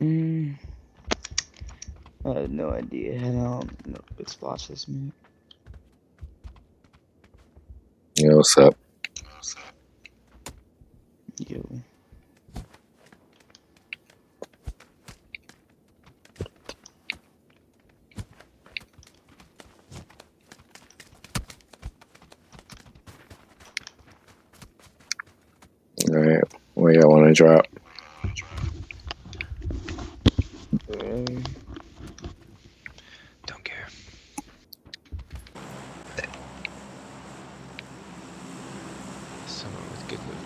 Mm, I have no idea. Don't know good spots this minute. Yeah, what's up? Yo. All right, where y'all want to drop? Um, Don't care. Someone with good loot.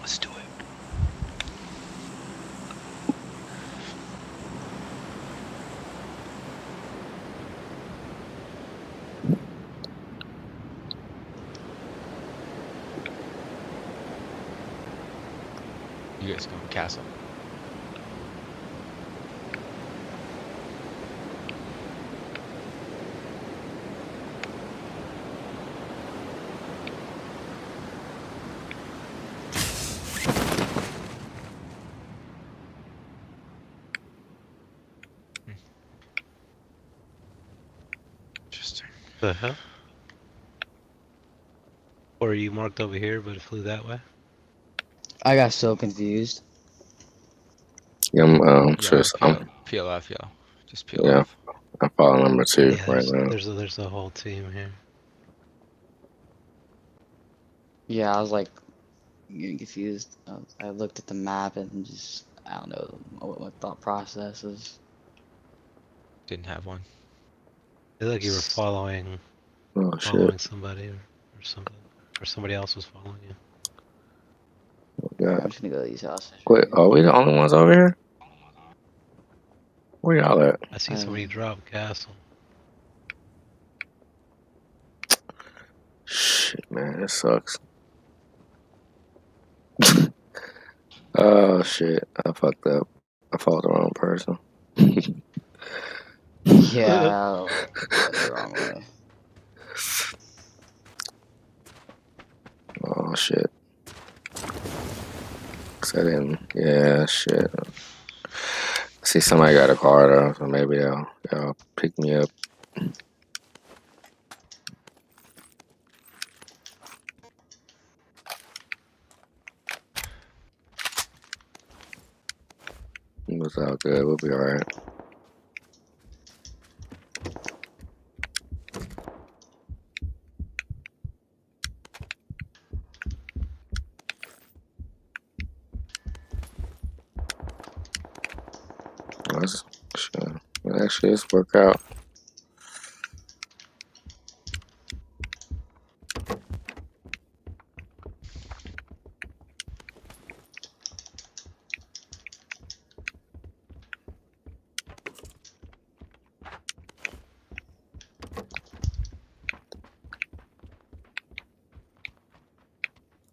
Let's do it. You guys going castle? Interesting. The hell? Or are you marked over here, but it flew that way? I got so confused. Yeah, I'm, um, Yeah, just, I'm, PL, PLF, yeah. Just PLF. Yeah. I'm following number two Yeah, right there's, now. there's a, there's a whole team here. Yeah, I was like getting confused. I looked at the map and just I don't know what my thought process is. Didn't have one. I feel like you were following Oh shit! following somebody or, or something, or somebody else was following you. Yeah. I'm just gonna go to these houses. Wait, are we the only ones over here? Where y'all at? I see somebody Um, drop castle. Shit, man, this sucks. oh shit, I fucked up. I followed the wrong person. Yeah, wrong way. Oh shit. 'Cause I didn't. Yeah, shit. See, somebody got a car though, so maybe they'll, they'll pick me up. It's all good. We'll be alright. Let's sure. Let's work out.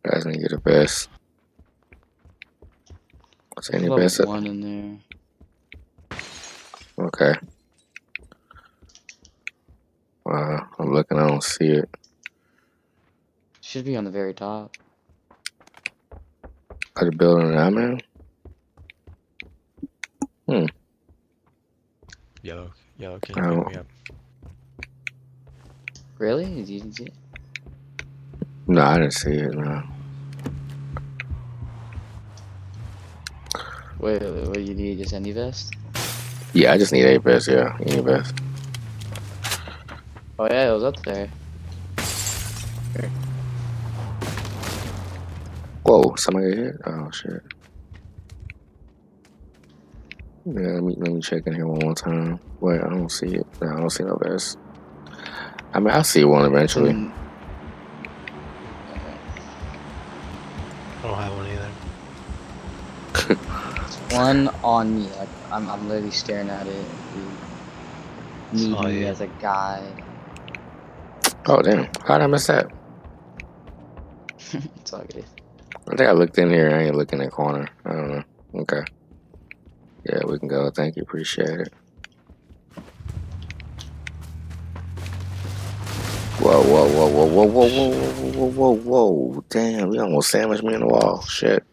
Guys need to get a vest. What's any vest? one in there. Okay. Wow, I'm looking, I don't see it. Should be on the very top. Are the building that I'm in? Hmm. Yellow, yellow, can you Oh. pick me up? Really? You didn't see it? No, I didn't see it, no. Wait, wait, wait, what you need? Just any vest? Yeah, I just need a vest, yeah. Any vest. Oh yeah, it was up there. Whoa, somebody got hit? Oh, shit. Yeah, let me, let me check in here one more time. Wait, I don't see it. No, I don't see no vest. I mean, I'll see one eventually. Mm, I don't have one either. One on me. Like I'm, I'm literally staring at it. You need Saw me you. as a guide. Oh damn! How did I miss that? it's all good. I think I looked in here. I ain't looking in the corner. I don't know. Okay. Yeah, we can go. Thank you. Appreciate it. Whoa, whoa, whoa, whoa, whoa, whoa, whoa, whoa, whoa, whoa, whoa. Damn, you almost sandwiched me in the wall. Shit.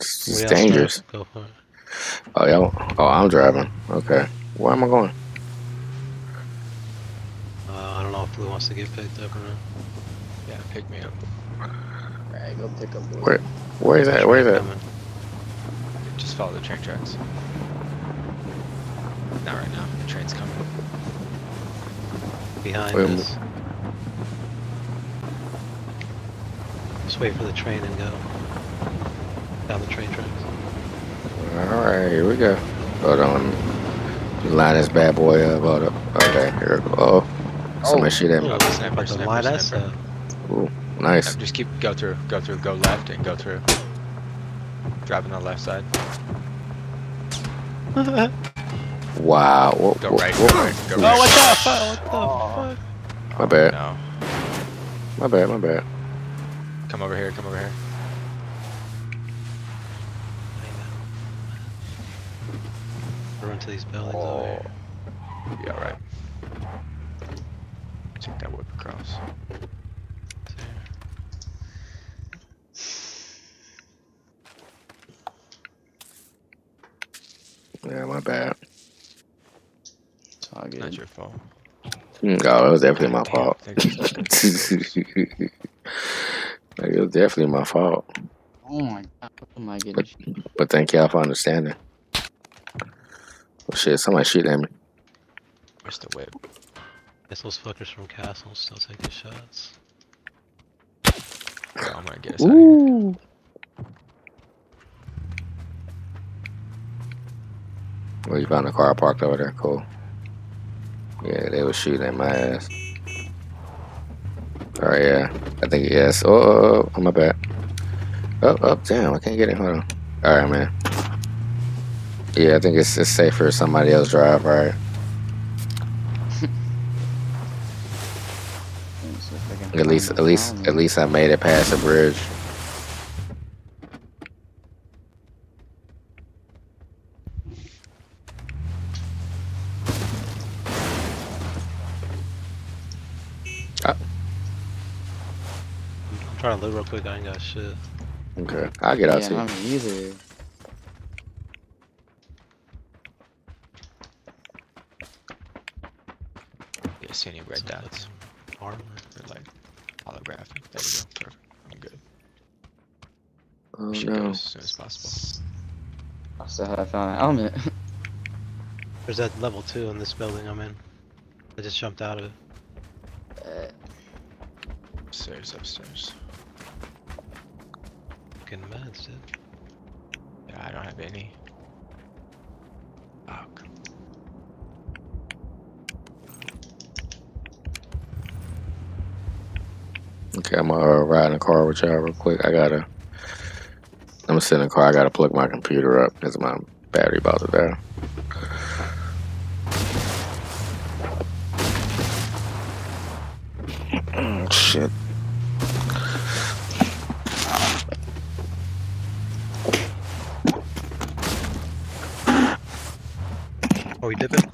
This is dangerous. Go for it. Oh, yeah. Oh, I'm driving. Okay. Where am I going? Uh, I don't know if Blue wants to get picked up or not. Yeah, pick me up. Alright, go pick up the Where? Where is that? Where is that? Just follow the train tracks. Not right now. The train's coming. Behind Wait us. Just wait for the train and go. Down the train tracks. All right, here we go. Hold on. Line this bad boy up. Hold up. Okay, here we go. Oh, somebody shoot at me. Oh, sniper, But the sniper, line that's sniper. Ooh, nice. No, just keep go through, go through, go left, and go through. Driving on the left side. Wow. Whoa, Go whoa, right, whoa. go right, go Oh, what the fuck? What the fuck? My bad. No. My bad. My bad. Come over here, come over here. Run to these buildings over Oh. here. Yeah, right. Take that whip across. Yeah, my bad. It's all good. Not your fault. Mm, Oh, it was definitely my fault. thank. Like, it was definitely my fault. Oh my god. Oh my goodness. But thank y'all for understanding. Oh shit, somebody shoot at me. Where's the whip? Guess those fuckers from Castle still taking shots. Yeah, I'm gonna get us out of here. Ooh. Well, you found a car parked over there. Cool. Yeah, they were shooting at my ass. All right, yeah. I think yes. Oh, oh, oh, oh, my bad. Oh, oh, damn! I can't get it. Hold on. All right, man. Yeah, I think it's, it's safer if somebody else drive. Right. Let me see if I can At least, at least, at least I made it past the bridge. I'm trying to loot real quick. I ain't got shit. Okay, I'll get out Yeah, too. not me either. Yeah, see any red So dots? that's Armor. They're like holographic. There we go. Perfect. I'm good. Oh Should go no. as soon as possible. I still haven't found an element. There's that level two in this building I'm in. I just jumped out of it. Uh, Upstairs, upstairs. Getting meds, dude. Yeah, I don't have any. Fuck. Okay, I'm gonna uh, ride in the car with y'all real quick. I gotta. I'm gonna sit in the car. I gotta plug my computer up because my battery about to die. Oh, shit. Oh, we dip it?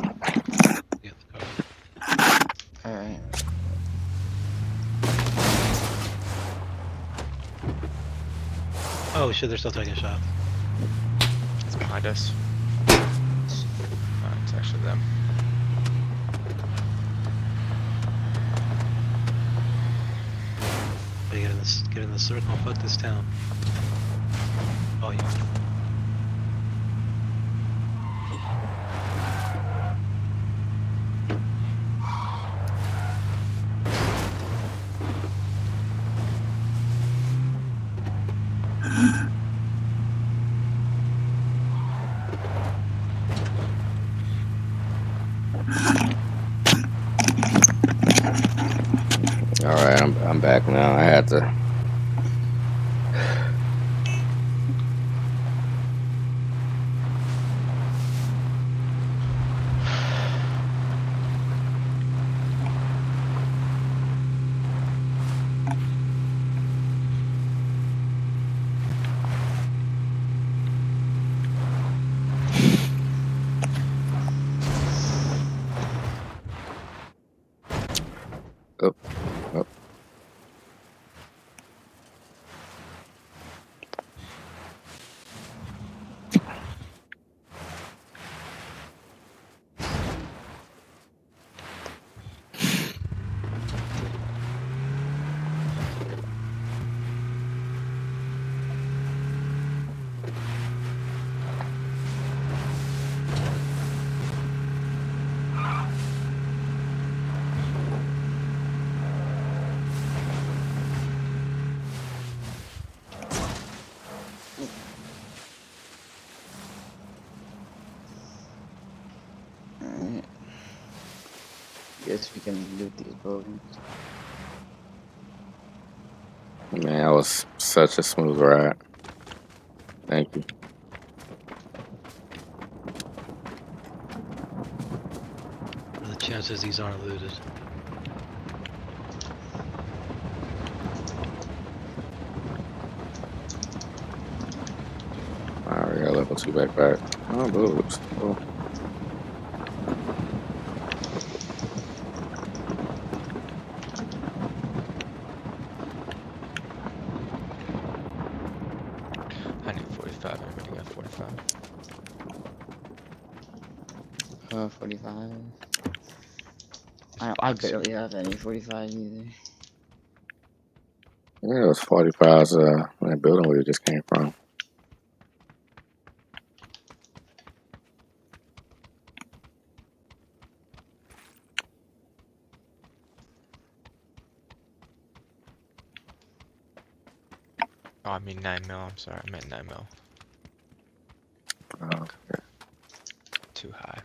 Yeah, the car. alright. Oh shit, they're still taking shots. It's behind us. It's actually them. Get in this, get in the circle. Fuck this town. Oh, you. Such a smooth ride. Thank you. The chances these aren't looted? Alright, we got level two backpack. Oh, boobs. Oh. I need 45. Everybody got 45. Uh, 45. I, I barely have any 45 either. Yeah, it was 45s, uh, that building we just came from. Oh, I mean 9 mil. I'm sorry. I meant 9 mil. Oh, Too high.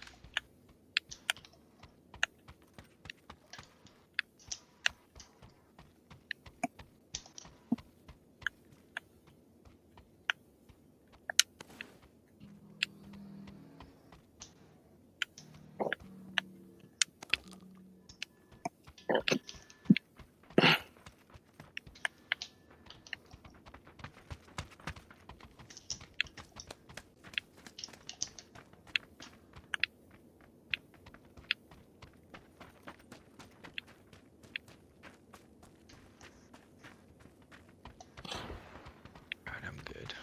Alright, I'm good.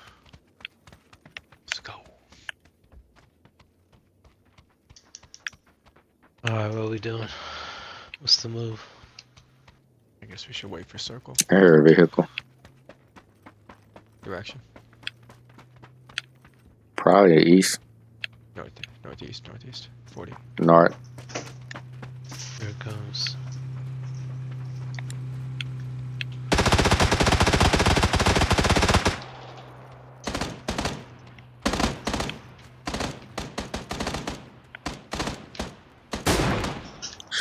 Let's go. Alright, what are we doing? What's the move? I guess we should wait for circle. I hear a vehicle. Direction. Probably east, North, northeast, northeast. 40. north. Here it comes.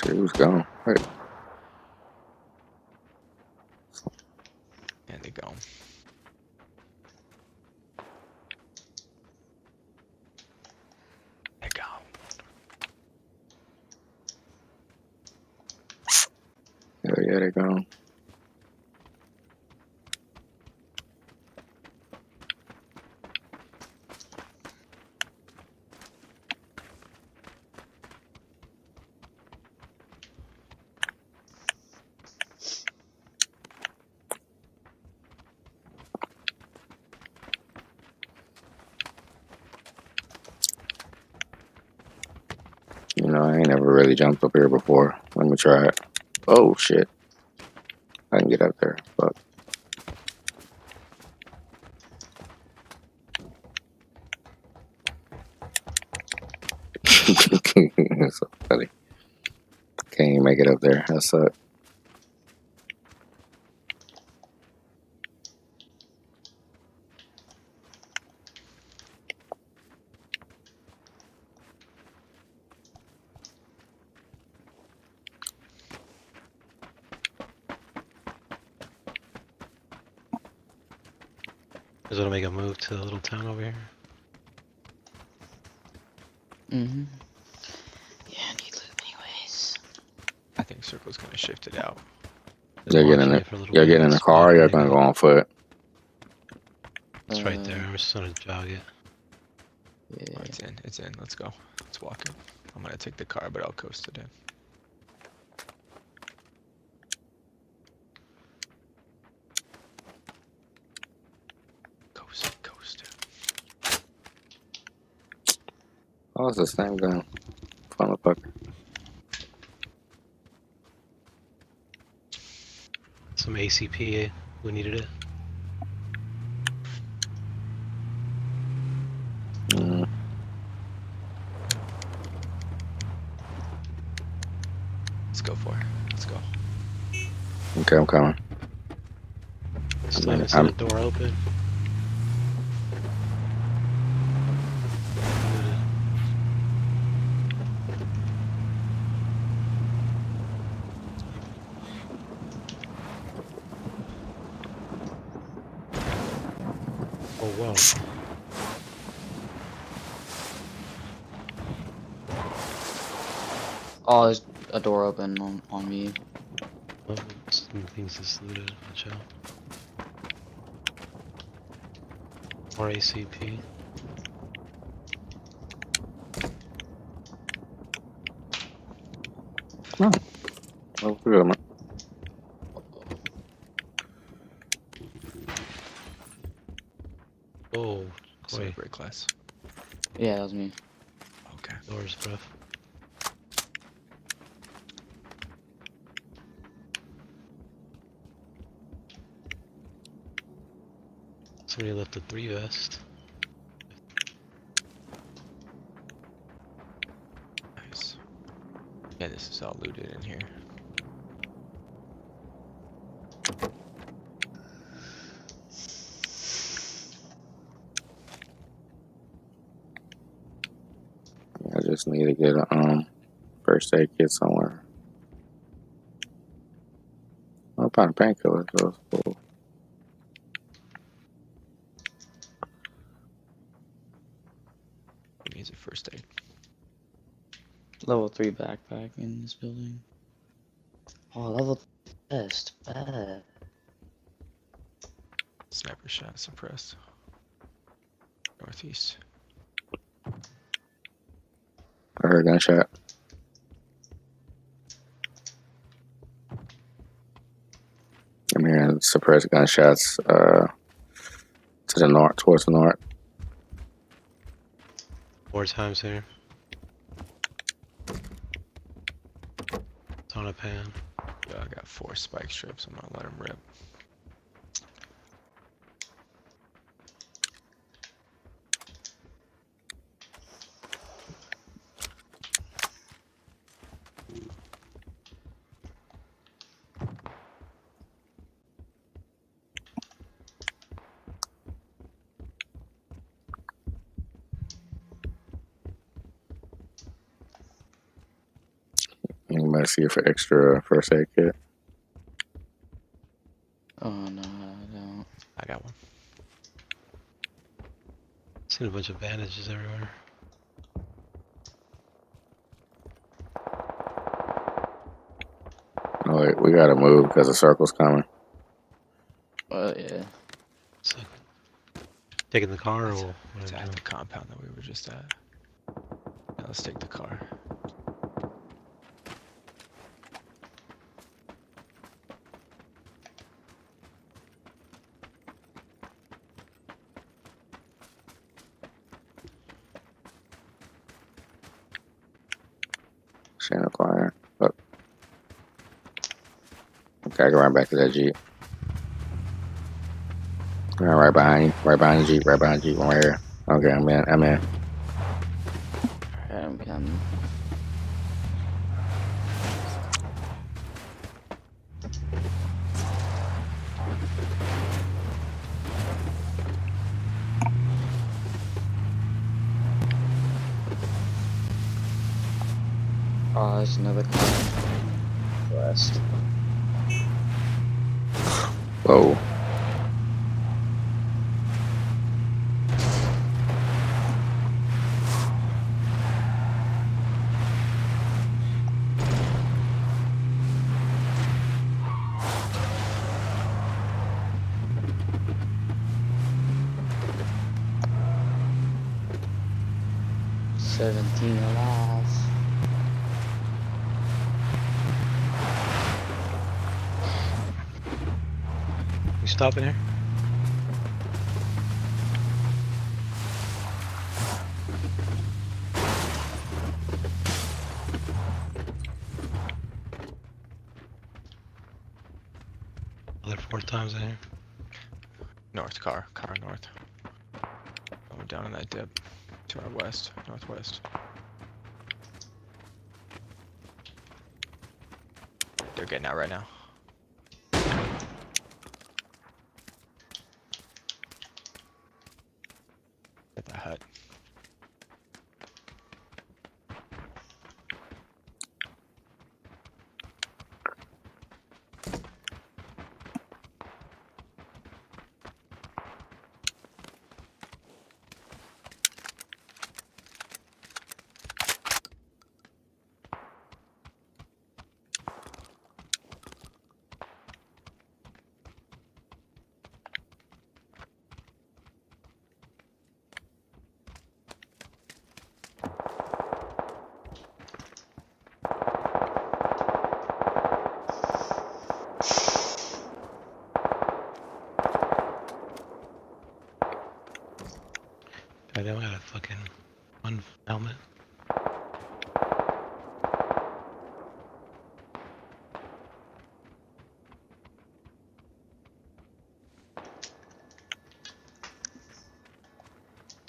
Shit, who's gone? Wait, And they go. They go. hell yeah, they're gone. You know, I ain't really jumped up here before. Let me try it. Oh shit. I can get up there. Fuck. So funny. Can't even make it up there. That suck. Is gonna make a move to the little town over here? Mm-hmm. Yeah, I need loot anyways. I think circle's gonna shift it out. Just You're getting watching it. for a little You're getting in the car. You're gonna go on foot. It's right Uh, there. I'm just gonna jog it. Yeah. Oh, it's in. It's in. Let's go. Let's walk it. I'm gonna take the car, but I'll coast it in. Coast it, coast it. Oh, it's the same gun. Motherfucker. Some ACP. we needed it? Mm. Let's go for it. Let's go. Okay, I'm coming. Slam I'm- the door open. Looted. Wow. Oh, there's a door open on, on me. Oh, some things just looted. Watch out. More ACP. Oh, good, man. Oh, Sorry, wait. break class. Yeah, that was me. Okay. Doors, bruv. Somebody left a three vest. Nice. Yeah, this is all looted in here. I just need to get a um first aid kit somewhere. I'll find a painkiller. So it's cool. Who needs a first aid? Level 3 backpack in this building. Oh, level best. Bad. Sniper shot suppressed. Northeast. I heard a gunshot. I'm hearing suppressed gunshots uh to the north, towards the north. Four times here. It's on a pan. Yeah, I got four spike strips. I'm gonna let him rip. Anybody see it for extra first aid kit? Oh, no, I don't. I got one. Seen a bunch of bandages everywhere. Oh wait, we gotta move because the circle's coming. Well, yeah. So, taking the car or It's, what? it's at the compound that we were just at. Now let's take the car. I go right back to that Jeep. All right, right behind you. Right behind the Jeep. Right behind the Jeep. Right here. Okay, I'm in. I'm in. I'm coming. Oh, there's another car. West. Whoa. Seventeen alive. You in here? Other four times in here. North car. Car north. Going down in that dip. To our west. Northwest. They're getting out right now. At the hut. I don't got a fucking one helmet.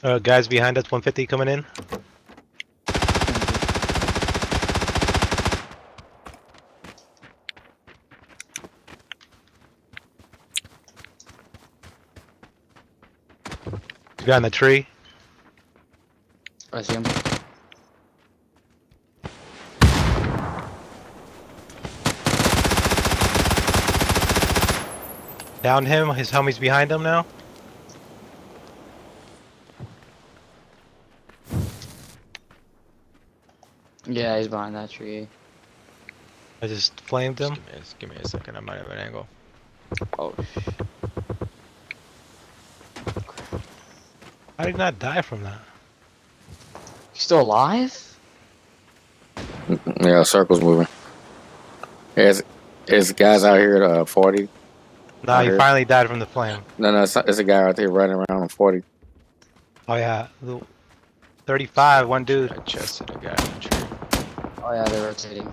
Uh, guys behind us, 150 coming in. Guy in the tree. I see him. Down him. His homie's behind him now. Yeah, he's behind that tree. I just flamed Just him. give, me a, give me a second. I might have an angle. Oh, sh- How did not die from that? He's still alive? Yeah, circle's moving. There's, there's guys out here at uh, 40. No, I he finally died from the flame. No, no, it's, it's a guy out there running around on 40. Oh yeah, 35, one dude. I chested a guy in the tree. Oh yeah, they're rotating.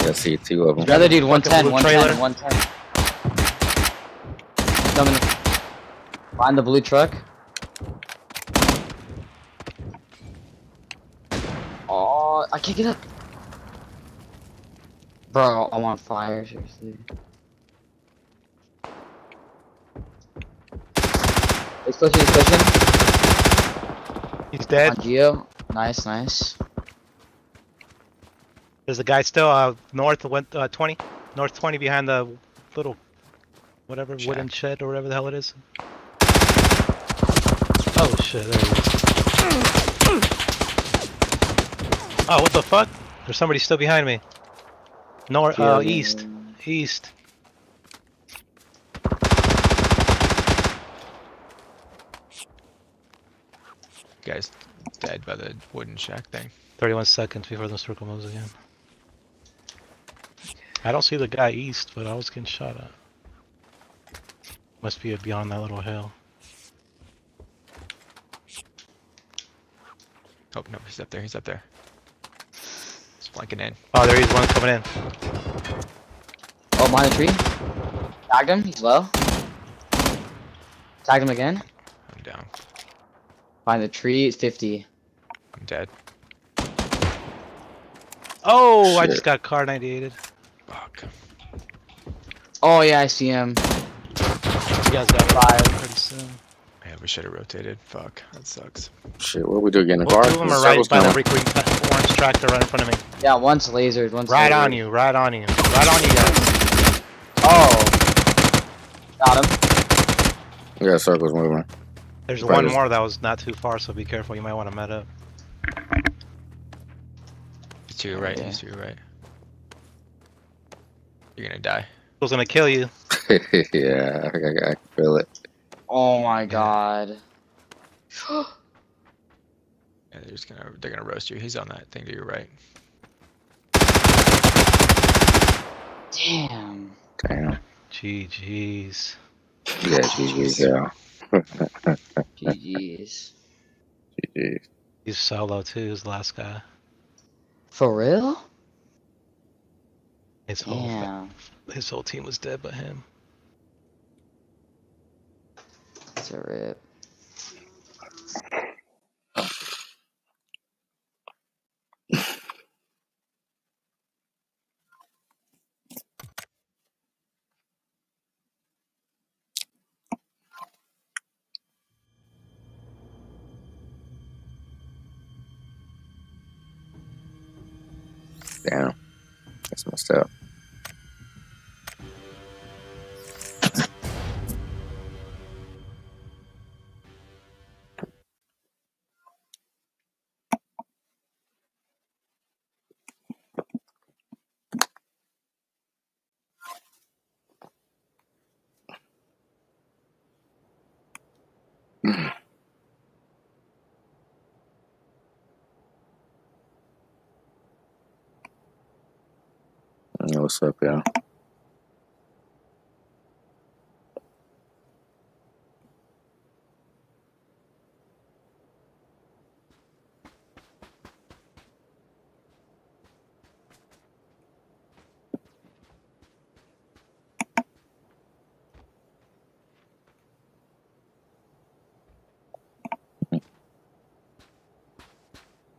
Yeah, I see two of them. The other dude, 110, blue 110, trailer. 110. Coming. Find the blue truck. Oh, I can't get up. Bro, I'm on fire, seriously. He's pushing, he's pushing. He's dead. On Geo. Nice, nice. There's a guy still uh, north went uh, 20, north 20 behind the little whatever wooden shed or whatever the hell it is. Oh shit! There he is. Oh, what the fuck? There's somebody still behind me. North, uh, east, east. Guy's dead by the wooden shack thing. 31 seconds before the circle moves again. I don't see the guy east, but I was getting shot at. Must be beyond that little hill. Oh no, he's up there. He's up there. He's flanking in. Oh, there is one coming in. Oh, behind the tree. Tagged him, he's low. Tagged him again. I'm down. Behind the tree, it's 50. I'm dead. Oh, I just got Kar98'd. Fuck. Oh yeah, I see him. You guys got five pretty soon. Yeah, we should have rotated. Fuck. That sucks. Shit, what we do? again? in the Both car? of them are right by the coming. recruit orange tractor right in front of me. Yeah, one's lasered, one's Right lasered. on you, right on you, right on you guys. Oh. Got him. Yeah, circle's moving. There's Right one is- more that was not too far, so be careful. You might want to met up. He's to your right. Yeah. He's to your right. You're gonna die. Who's gonna kill you? yeah, I, think I, I can feel it. Oh my god. Yeah, they're just gonna they're gonna roast you. He's on that thing to your right. Damn. Damn. GG's. Yeah, GG's, yeah. GG's. GG's. He's solo too. He's the last guy. For real? His whole Damn. his whole team was dead but him. It's a rip. Damn. That's messed up. What's up, y'all?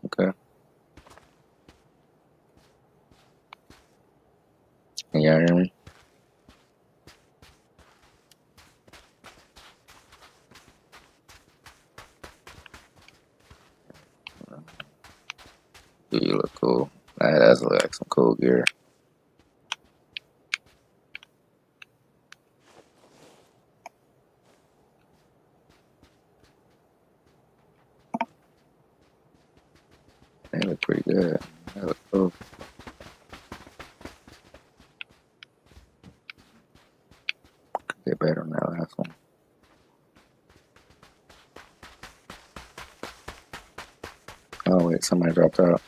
Okay. Me? You look cool. That does look like some cool gear. They look pretty good. They look cool. Get better than that last one. Oh wait, somebody dropped out.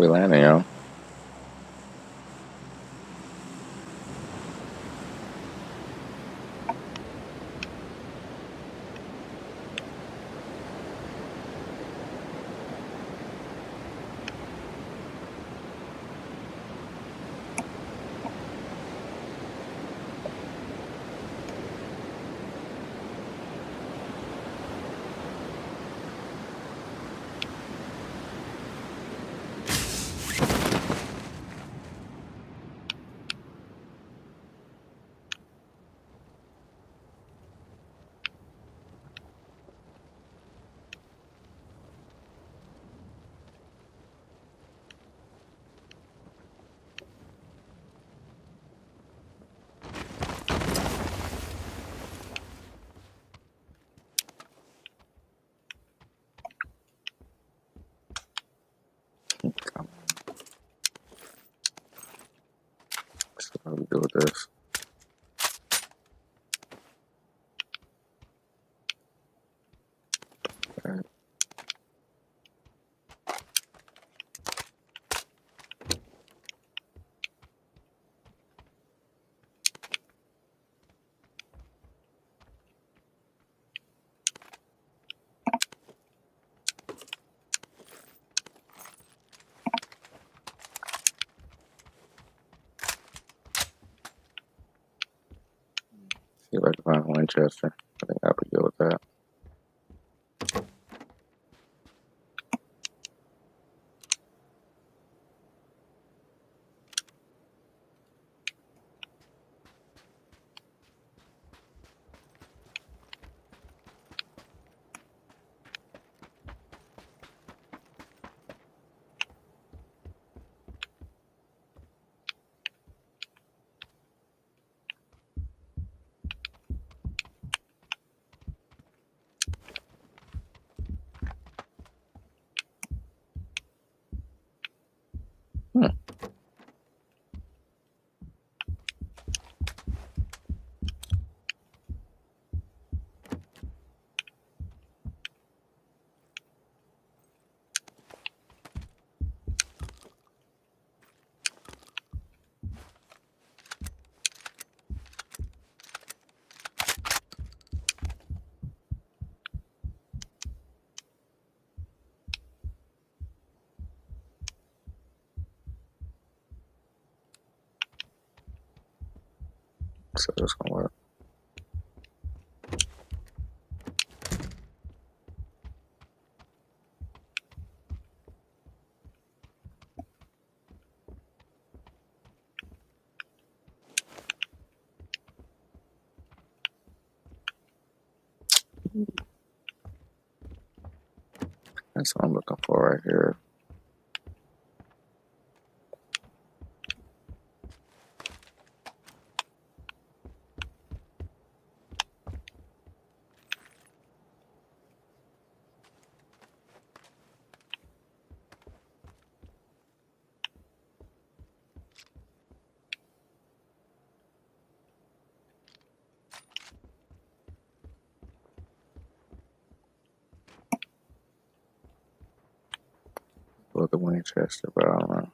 We landing, yo? Do with this? Alright. See if Gonna work. That's what I'm looking for right here. But I don't know.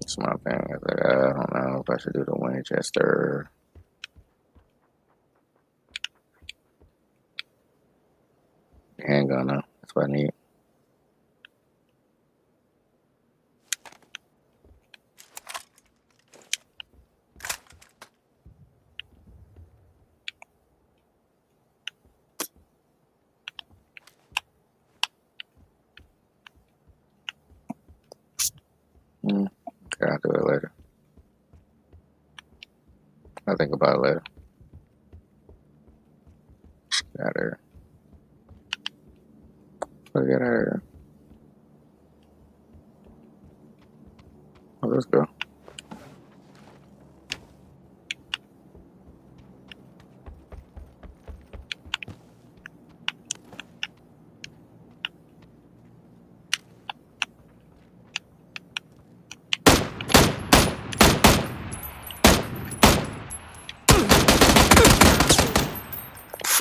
It's my thing. Like, uh, I don't know if I should do the Winchester. Handgun, though. That's what I need. Mm, okay, I'll do it later. I'll think about it later. Get out of here. Let's get out of here. Oh, let's go.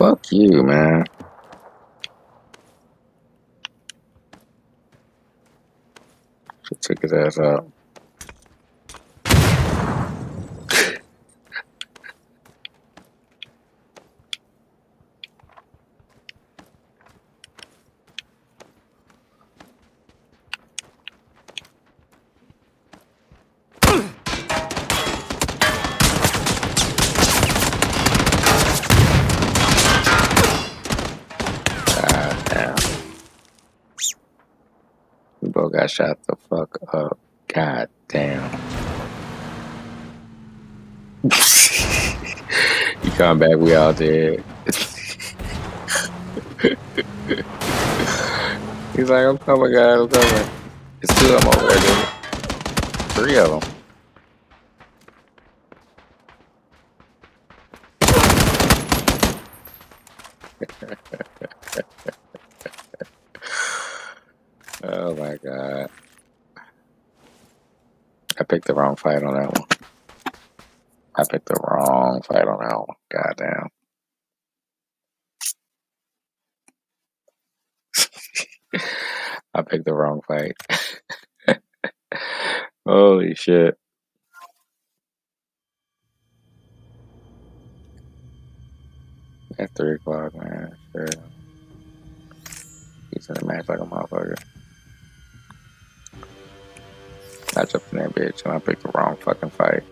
Fuck you, man. Should took his ass out. God damn. Shot the fuck up. God damn. you come back, we all dead. He's like, I'm coming, guys, I'm coming. It's two of them over there, dude. Three of them. Oh my god. I picked the wrong fight on that one. I picked the wrong fight on that one. God damn. I picked the wrong fight. Holy shit. At three o'clock, man. Sure. He's in the match like a motherfucker. I jumped in that bitch and I picked the wrong fucking fight.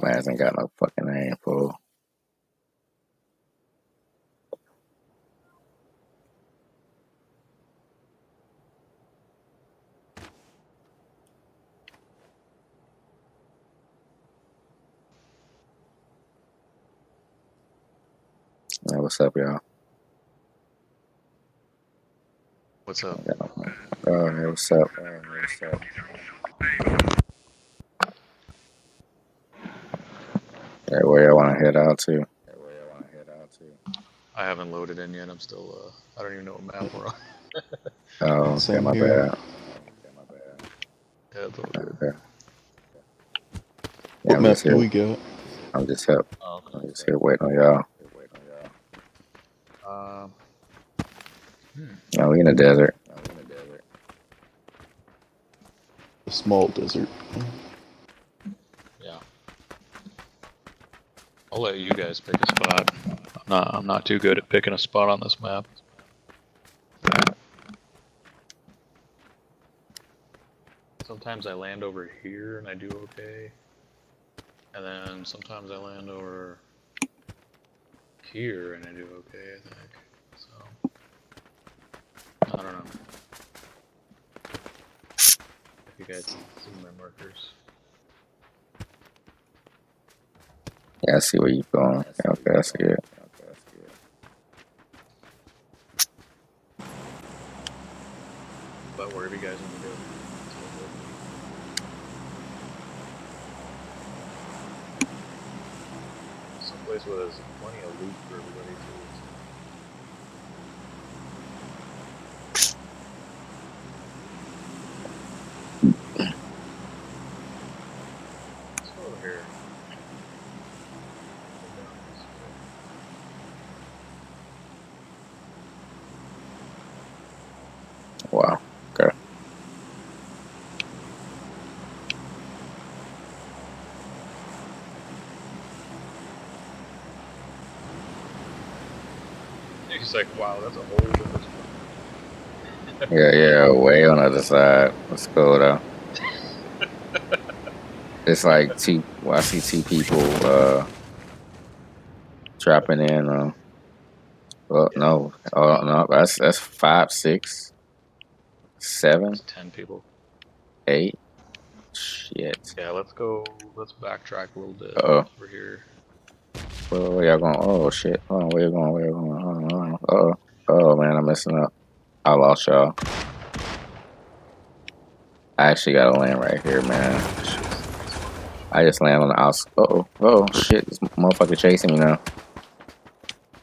Man, ain't got no fucking name, fool. Hey, what's up, y'all? What's up? Oh, hey, what's up? Oh, hey, what's up? Hey, where y'all want to head out to? Hey, where y'all want to head out to? I haven't loaded in yet. I'm still. Uh, I don't even know what map we're on. Oh, okay, Same my here. bad. Okay, my bad. Yeah, it's all good. Okay. Yeah, What I'm map just do here. we got? I'm just here. Oh, I'm just here waiting on y'all. Um, No, we in a desert. A small desert. yeah. I'll let you guys pick a spot. I'm not. I'm not too good at picking a spot on this map. Sometimes I land over here and I do okay. And then sometimes I land over here and I do okay, I think. So I don't know. If you guys see my markers. Yeah, I see where you're going. Yeah, okay, I see it. But wherever you guys want to go. Where there's plenty of loot for everybody too. Let's go over here. Go down this way. Wow. Okay. He's like, wow, that's a whole different. Yeah, yeah, way on the other side. Let's go though. it's like two. Well, I see two people uh dropping in. Uh, well, no, oh no, that's that's five, six, seven, It's ten people. eight. Shit. Yeah, let's go. Let's backtrack a little bit. Uh-oh. Over here. Where, where y'all going? Oh shit! Hold on, where you going? Where you going? Hold on, hold on. Oh, oh man, I'm messing up. I lost y'all. I actually got to land right here, man. I just land on the outs. Uh oh, oh shit! This motherfucker chasing me now.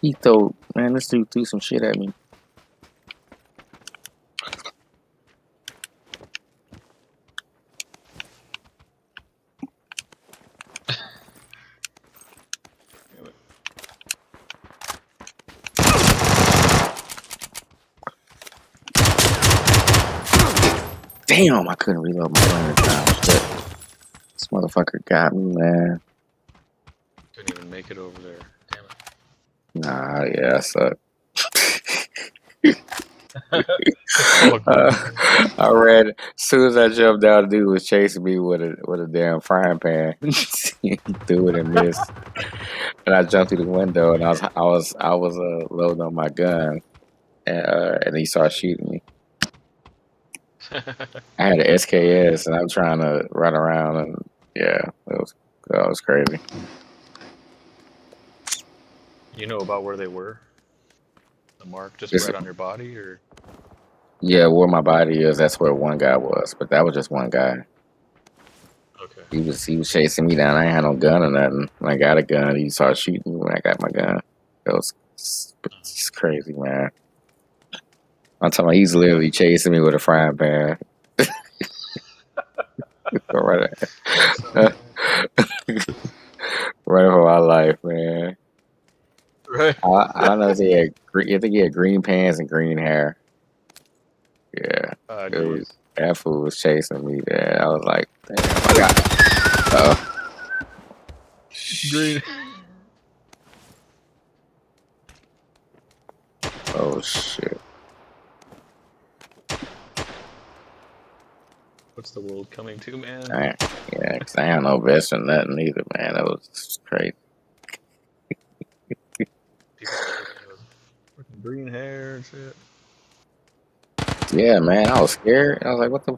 He threw, man. This dude threw some shit at me. Damn, I couldn't reload my gun in time. Shit. This motherfucker got me, man. Couldn't even make it over there. Damn it. Nah, yeah, I suck. Uh, I ran as soon as I jumped out, dude was chasing me with a with a damn frying pan. he threw it and missed. And I jumped through the window and I was I was I was uh, loading on my gun, and uh, and he started shooting me. I had an SKS and I'm trying to run around and yeah, it was that was crazy. you know about where they were? The mark just right on your body, or Yeah, where my body is, that's where one guy was, but that was just one guy. okay. He was he was chasing me down. I ain't had no gun or nothing. When I got a gun, he started shooting me when I got my gun. It was it's crazy, man. I'm talking about he's literally chasing me with a frying pan. right, right for my life, man. Right. I, I don't know if he had green, I think he had green pants and green hair. Yeah, Uh, It was- that fool was chasing me. Man, I was like, damn, I got. Oh, Green. oh shit. What's the world coming to, man? I, yeah, 'cause I ain't no vest or nothing either, man. That was crazy. Green hair and shit. Yeah, man, I was scared. I was like, what the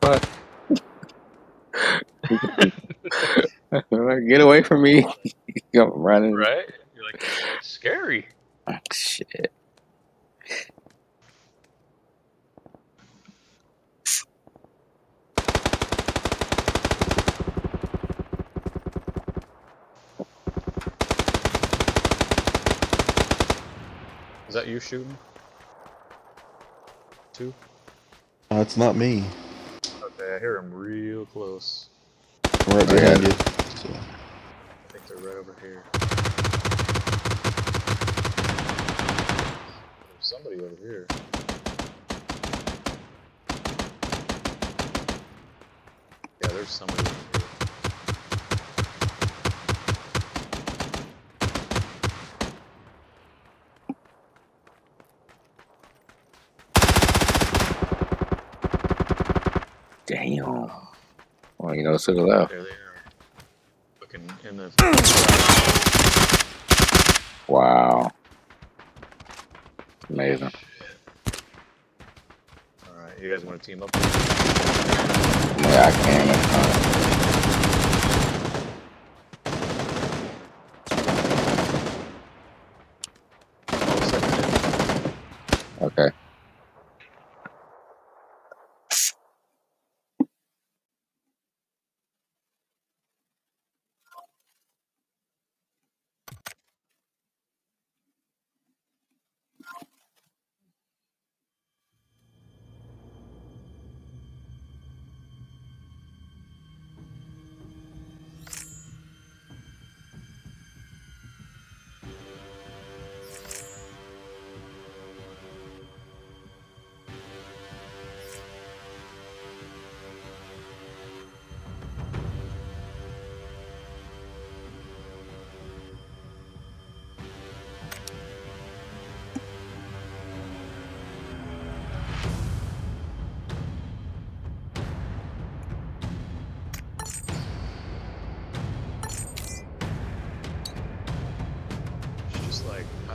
fuck? Get away from me. I'm running. Right? You're like, scary. Oh, shit. Is that you shooting? Two? Uh, it's not me. Okay, I hear him real close. I'm right behind you. So, I think they're right over here. There's somebody over here. Yeah, there's somebody over here. Damn. Well, you know, to the left. There they are. Looking in the. Wow. Amazing. Alright, you guys want to team up? Yeah, I can.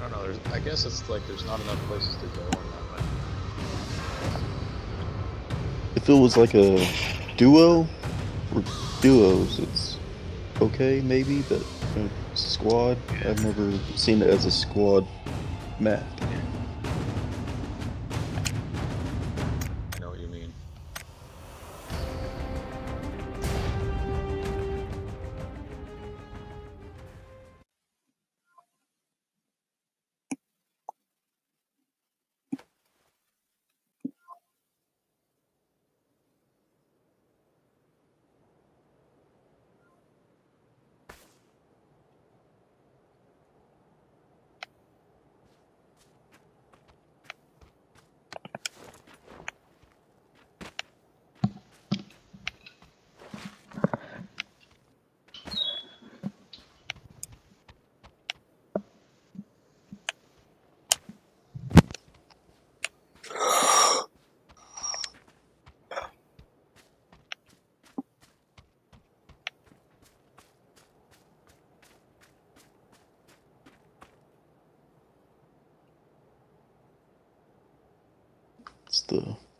Don't know. There's I guess it's like there's not enough places to go on that map. If it was like a duo or duos, it's okay maybe, but uh, squad, I've never seen it as a squad map.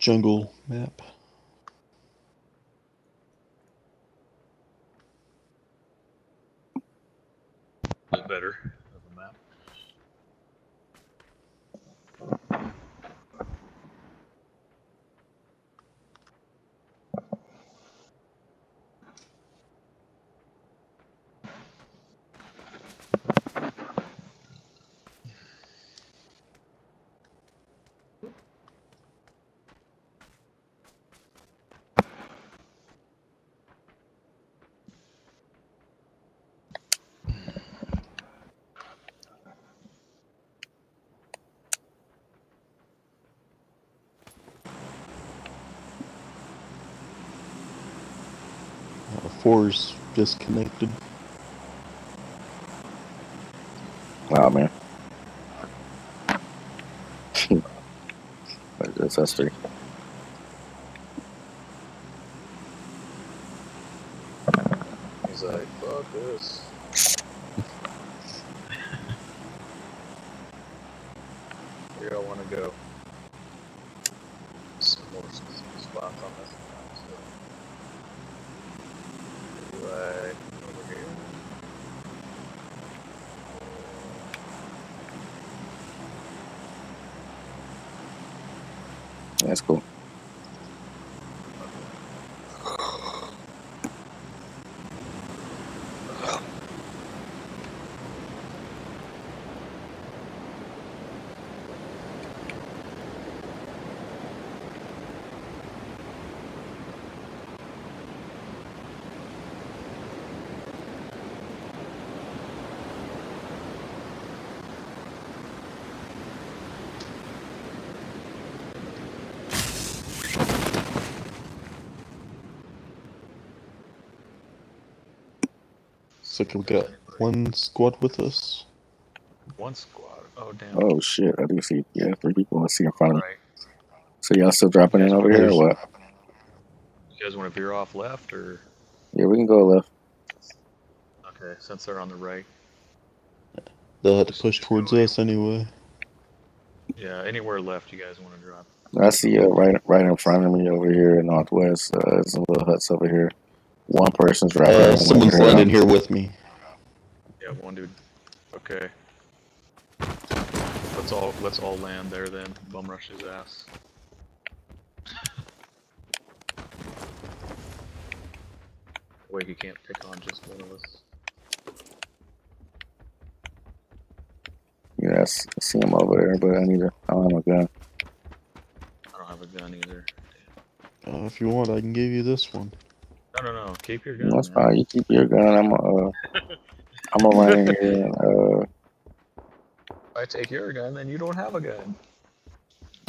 Jungle map. bit better of a map. Uh, disconnected. Wow, man. That's us three. He's like, fuck this. Where y'all want to go? Some more s- spots on this map. So. Maybe like over here. That's cool. So we got one squad with us. One squad. Oh damn. Oh shit! I do see. Yeah, three people I see in front of me. Right. So y'all still dropping in over here or what? You guys want to veer off left or? Yeah, we can go left. Okay, since they're on the right. They'll have to push towards us anyway. Yeah, anywhere left you guys want to drop. I see uh, right right in front of me over here in northwest. Uh, there's some little huts over here. One person's right. Uh, in, someone's landing here with me. Yeah, one dude. Okay. Let's all let's all land there then. Bum rush his ass. Wait, he can't pick on just one of us. Yeah, I see him over there, but I need a. I don't have a gun. I don't have a gun either. Uh, if you want, I can give you this one. No, no, no. Keep your gun. That's fine. You keep your gun. I'm uh, I'm gonna run in here. And, uh, If I take your gun, then you don't have a gun.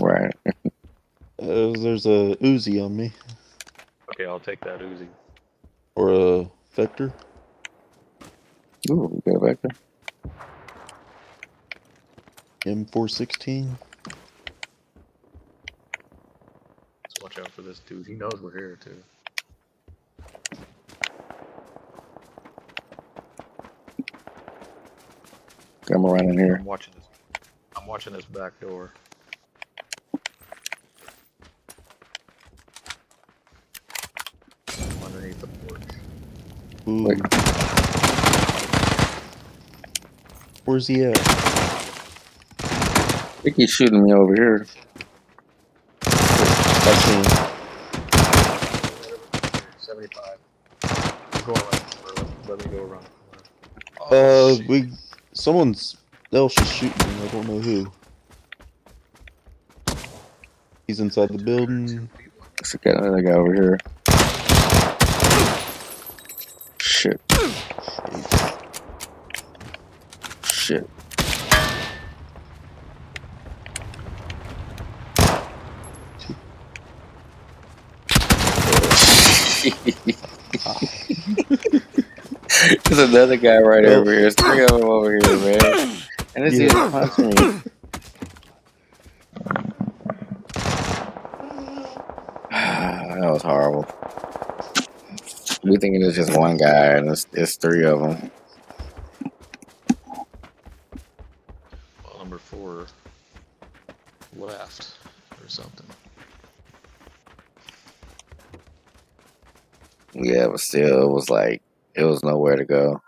right. Uh, there's a Uzi on me, Okay, I'll take that Uzi. or a Vector. Ooh, we got back there. M416. Let's watch out for this dude. He knows we're here too. Come around in here. I'm watching this. I'm watching this back door. Underneath the porch. Ooh. Wait. Where's he at? I think he's shooting me over here. That's him. 75. I'm around. Let me go around. Oh, Uh, we. Someone's else is shooting. me, I don't know who. He's inside the building. Got another guy over here. Shit. Shit. There's another guy right Oh. over here. There's three of them over here, man. And this Yeah. dude's punching me. that was horrible. We thinking it's just one guy, and it's, it's three of them. Well, number four left or something. Yeah, but still, it was like it was nowhere to go.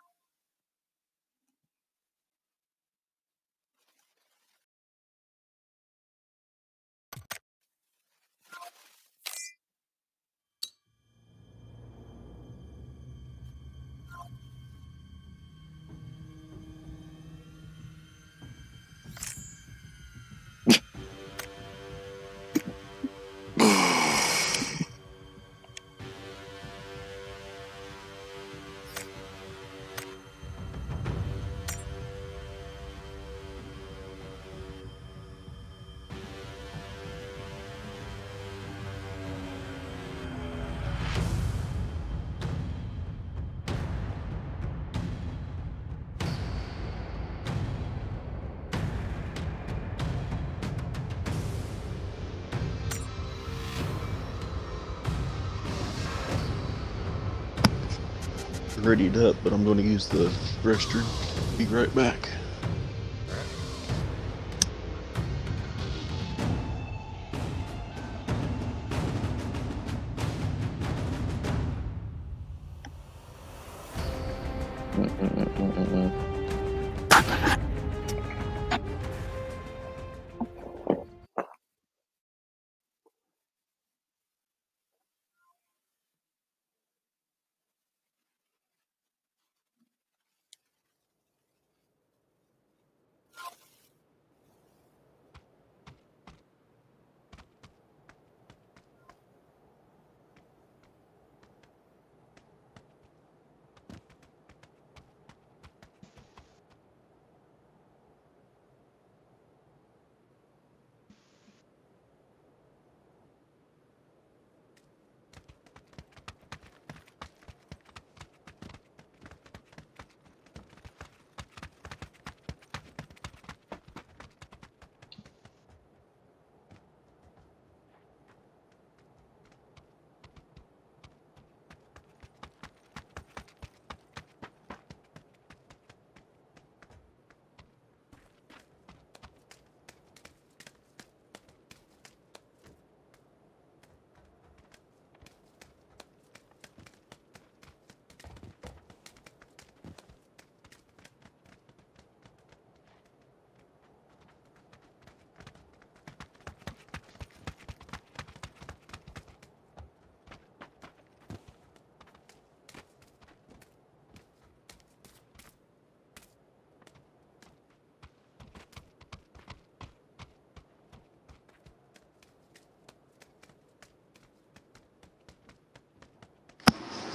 Up, but I'm going to use the restroom. Be right back.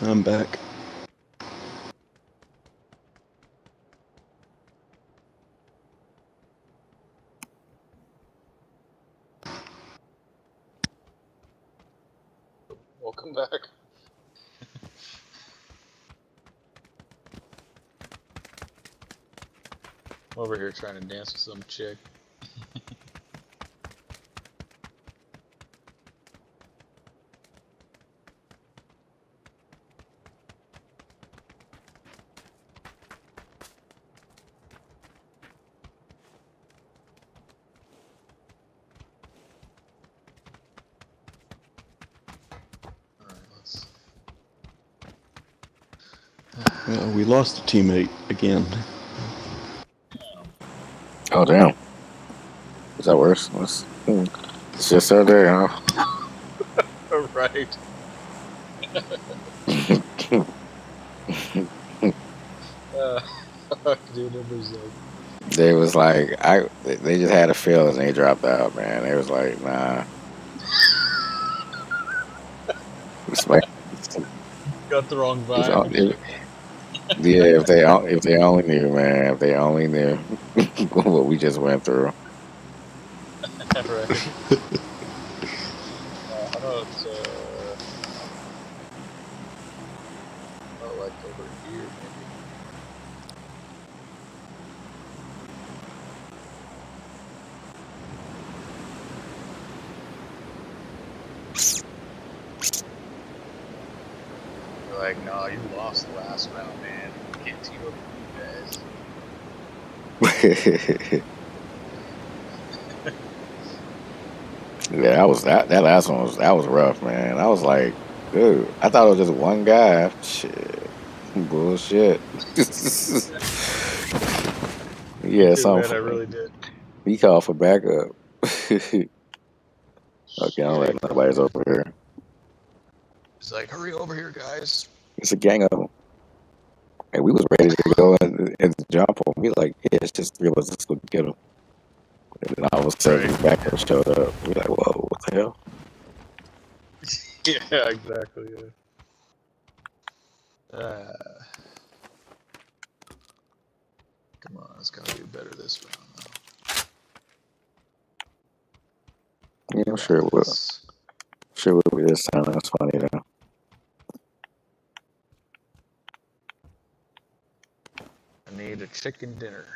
I'm back. Welcome back. Over here trying to dance with some chick. Well, we lost a teammate again. Oh damn. Is that worse? It's, it's just out there, huh? right. Uh, dude, it was like, They was like, I. They just had a feeling and they dropped out, man. They was like, nah. It's like, got the wrong vibe. Yeah, if they if they only knew, man, if they only knew what we just went through. right. uh, I know it's, uh, oh, like over here, maybe. You're like, no, you lost the last round, man. You can't team up with you guys. yeah, that was that. That last one was that was rough, man. I was like, dude, I thought it was just one guy. Shit, bullshit. yeah, something. I really did. He called for backup. okay, I don't let nobody's over here. He's like, hurry over here, guys. It's a gang of them. And we was ready to go and, and jump on. We like, it's just three of us. Let's go get him. And then all of a sudden, Right. showed up. We like, whoa, what the hell? Yeah, exactly. Yeah. Uh, come on, it's gotta be better this round. Though. Yeah, I'm sure it will. Let's- Sure it will be this time. That's funny though. I need a chicken dinner.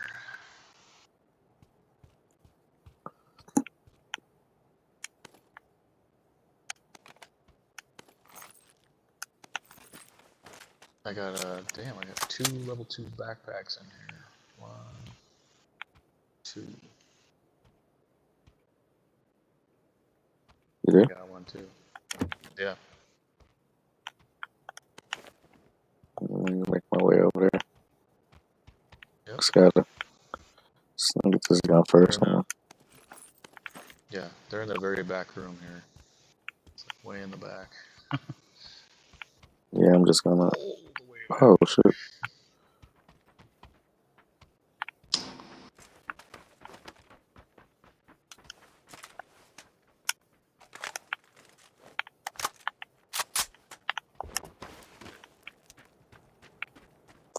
I got a damn. I got two level two backpacks in here. One, two. You do? Got one too. Yeah. Let me make my way over there. Yep. Just gotta just let me get this gun first. Man. Yeah, they're in the very back room here. It's like way in the back. Yeah, I'm just gonna. All the way back. Oh shit!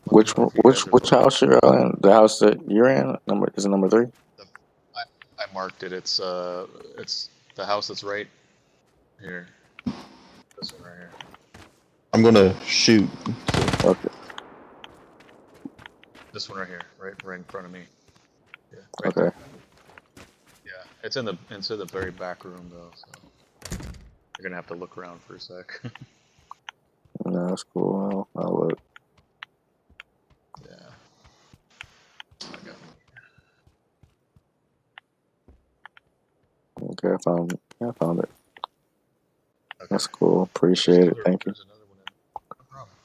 Which one- which which house you're in? The house that you're in? Number is it number three? I marked it. It's uh, it's the house that's right here. This one right here. I'm gonna shoot. Okay. This one right here, right, right in front of me. Yeah. Right Okay. Yeah, it's in the into the very back room though, so you're gonna have to look around for a sec. No, that's cool. I'll, I'll look. yeah. Okay, I found. it. Yeah, I found it. okay. That's cool. Appreciate it. Thank you. There's another one in. No problem.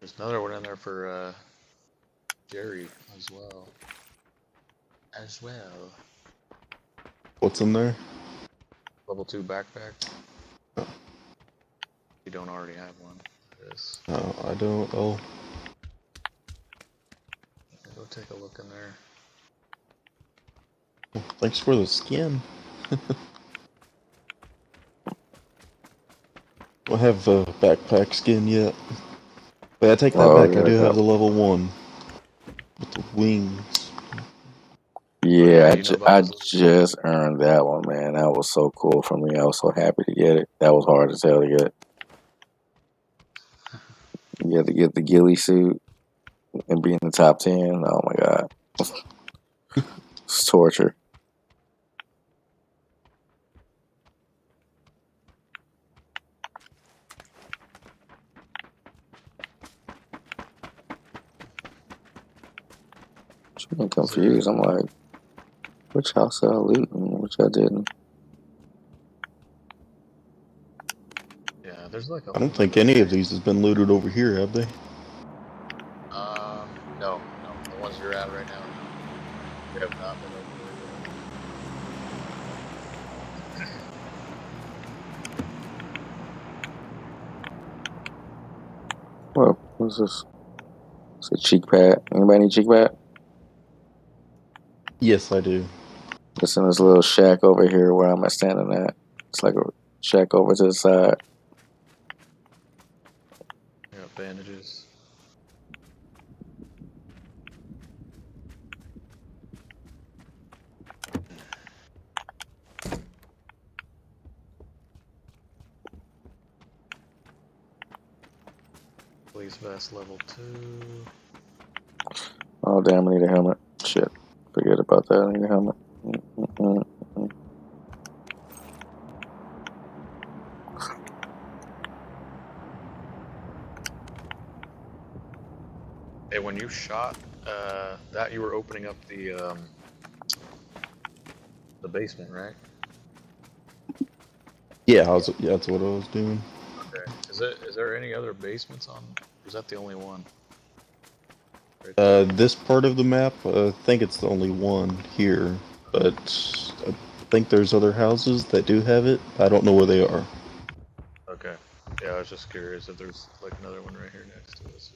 There's another one in there for uh, Jerry as well. As well. What's in there? Level two backpack. Oh. You don't already have one. Yes. No, I don't. Oh, Go take a look in there. Oh, thanks for the skin. I have a backpack skin yet. But I take that Oh, back. yeah, I do that- have the level one with the wings. Yeah, I, ju- I just earned that one, man. That was so cool for me. I was so happy to get it. That was hard as hell to get. You had to get the ghillie suit and be in the top ten. Oh my god, it's torture. I'm confused. I'm like, which house did I loot and which I didn't? Yeah, there's like I don't think any of these has been looted over here, have they? Um, no, no. The ones you're at right now, they have not been looted. here. Well, what's this? It's a cheek pad. Anybody need cheek pad? Yes, I do. It's in this little shack over here where I'm standing at. It's like a shack over to the side. yet. We got bandages. Police vest level two. Oh damn! I need a helmet. Shit. Forget about that. I need a helmet. Hey, when you shot uh, that, you were opening up the um, the basement, right? Yeah, I was. Yeah, that's what I was doing. Okay. Is it is there any other basements on? Is that the only one? Right Uh, this part of the map, uh, I think it's the only one here, but I think there's other houses that do have it. I don't know where they are. Okay. Yeah, I was just curious if there's like another one right here next to us.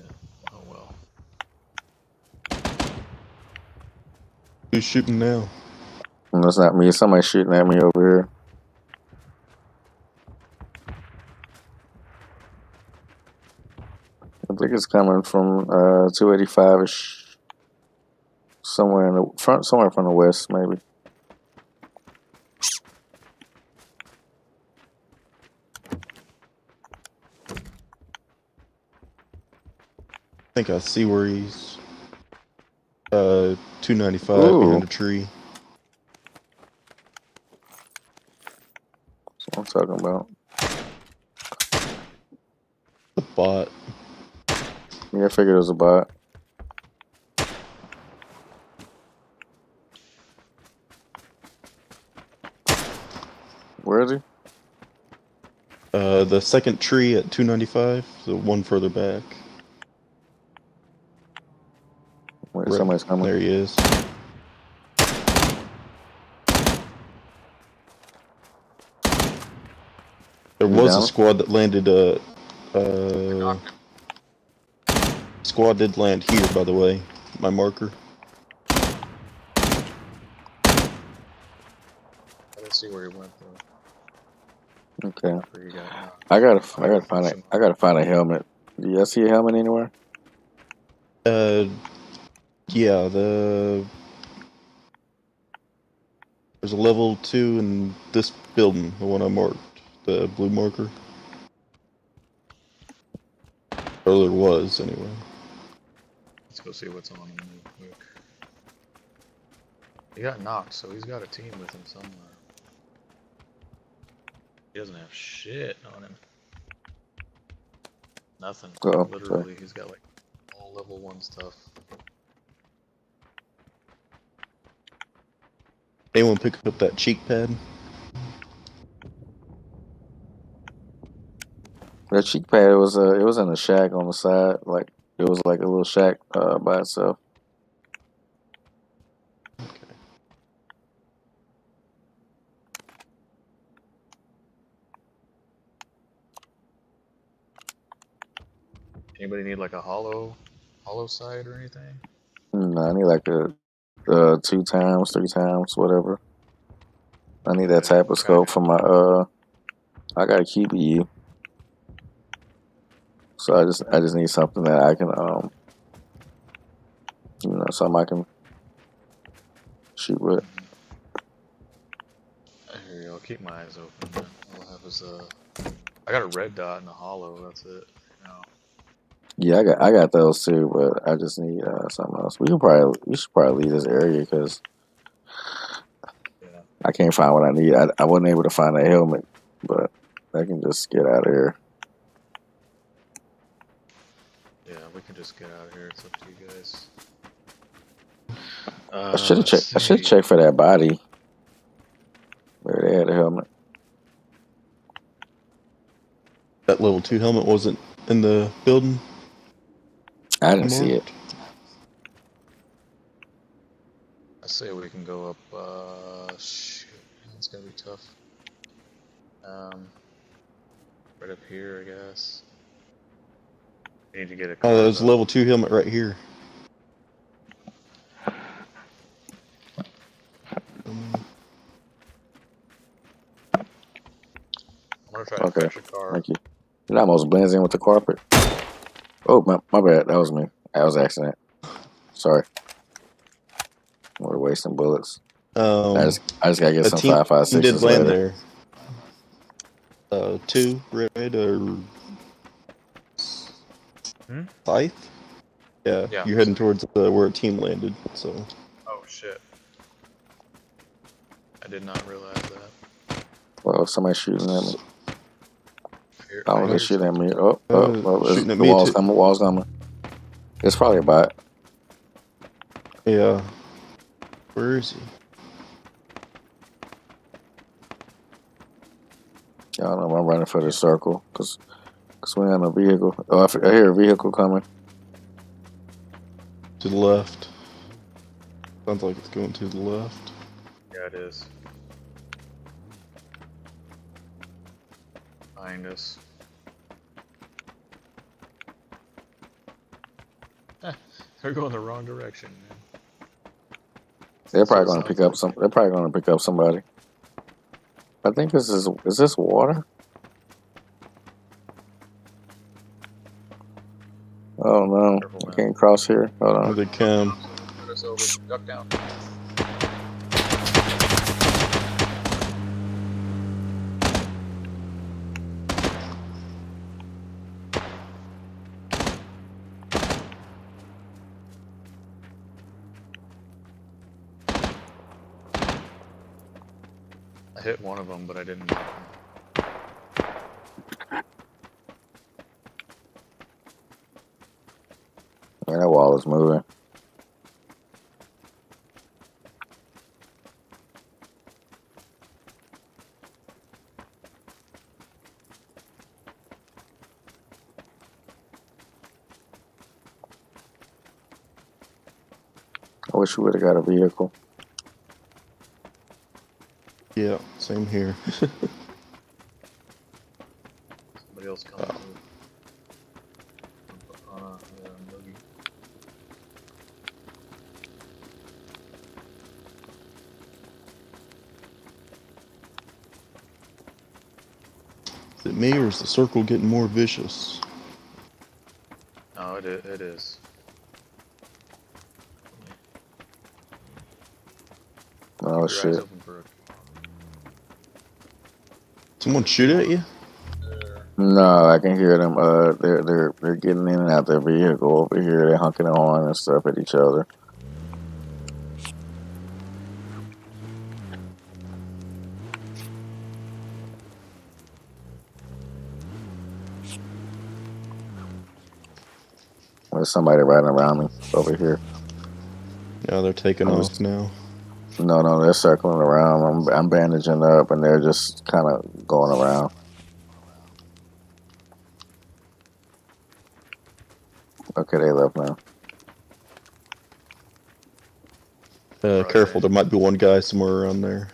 Yeah. Oh well. Who's shooting now? That's not me. Somebody's shooting at me over here. Think it's coming from uh 285 ish. Somewhere in the front, somewhere from the west, maybe. I think I see where he's. Uh, 295 Ooh. behind a tree. That's what I'm talking about. The bot. Yeah, I figured it was a bot. Where is he? Uh, the second tree at 295, the one further back. Wait, Right somebody's coming. There he is. There was a squad that landed. Uh, uh, squad did land here, by the way. My marker. I didn't see where he went though. Okay. Got I gotta, I gotta find a, I gotta find a helmet. Do you see a helmet anywhere? Uh, yeah. The there's a level two in this building, the one I marked, the blue marker. Or there was anyway. Let's go see what's on him real quick. He got knocked, so he's got a team with him somewhere. He doesn't have shit on him. Nothing. Oh, sorry. Literally, he's got like all level one stuff. Anyone pick up that cheek pad? That cheek pad was uh, it was in a shack on the side, like it was like a little shack uh by itself. Anybody need like a hollow, hollow side or anything? No, I need like a uh two times, three times, whatever. I need that type of scope for my uh. I got a QBU, so I just I just need something that I can um. You know, something I can shoot with. I hear you. I'll keep my eyes open. Man. All I have is uh, I got a red dot and a hollow. That's it. No. Yeah, I got I got those too, but I just need uh, something else. We can probably we should probably leave this area because Yeah. I can't find what I need. I I wasn't able to find a helmet, but I can just get out of here. Yeah, we can just get out of here. It's up to you guys. Uh, I should have let's checked. I should check for that body. Where they had a helmet. That level two helmet wasn't in the building. I didn't see it. I say we can go up. Uh, shoot, it's gonna be tough. Um, right up here, I guess. We need to get a. Oh, car, there's a level two helmet right here. I'm gonna try Okay, to a car. Thank you. It almost blends in with the carpet. Oh, my, my bad. That was me. That was accident. Sorry. We're wasting bullets. Um, I just I just gotta get a some team five five did sixes land later. there. Uh, two red or Hmm? Scythe? Yeah, Yeah. you're heading towards uh, where a team landed. So Oh shit! I did not realize that. Well, somebody's shooting at me. Here, Oh, right they're shooting at me. Oh, Uh, oh, oh it's- shooting the at me wall's too. coming. Wall's coming. It's probably a bot. yeah, where is he? I don't know. I'm running for the circle because cause we on a vehicle. Oh, I, f- I hear a vehicle coming. To the left. Sounds like it's going to the left. Yeah, it is. Behind us. They're going the wrong direction, man. They're probably So going to pick up some. They're probably going to pick up somebody. I think this is. Is this water? Oh no! I can't cross here. Hold Here on. they come. Put us over. Duck down. I hit one of them, but I didn't. knock him. Is moving. I wish we would have got a vehicle. Yeah, same here. Somebody else coming through. On a uh, buggy. Is it me or is the circle getting more vicious? No, it is. It is. Oh your shit! open for a- Someone shoot at you? No, I can hear them. Uh, they're they're they're getting in and out their vehicle over here. They're honking the horn and stuff at each other. There's somebody riding around me over here. Yeah, they're taking I was- off now. No, no, they're circling around. I'm, I'm bandaging up, and they're just kind of going around. Okay, they left now. Uh, careful, there might be one guy somewhere around there.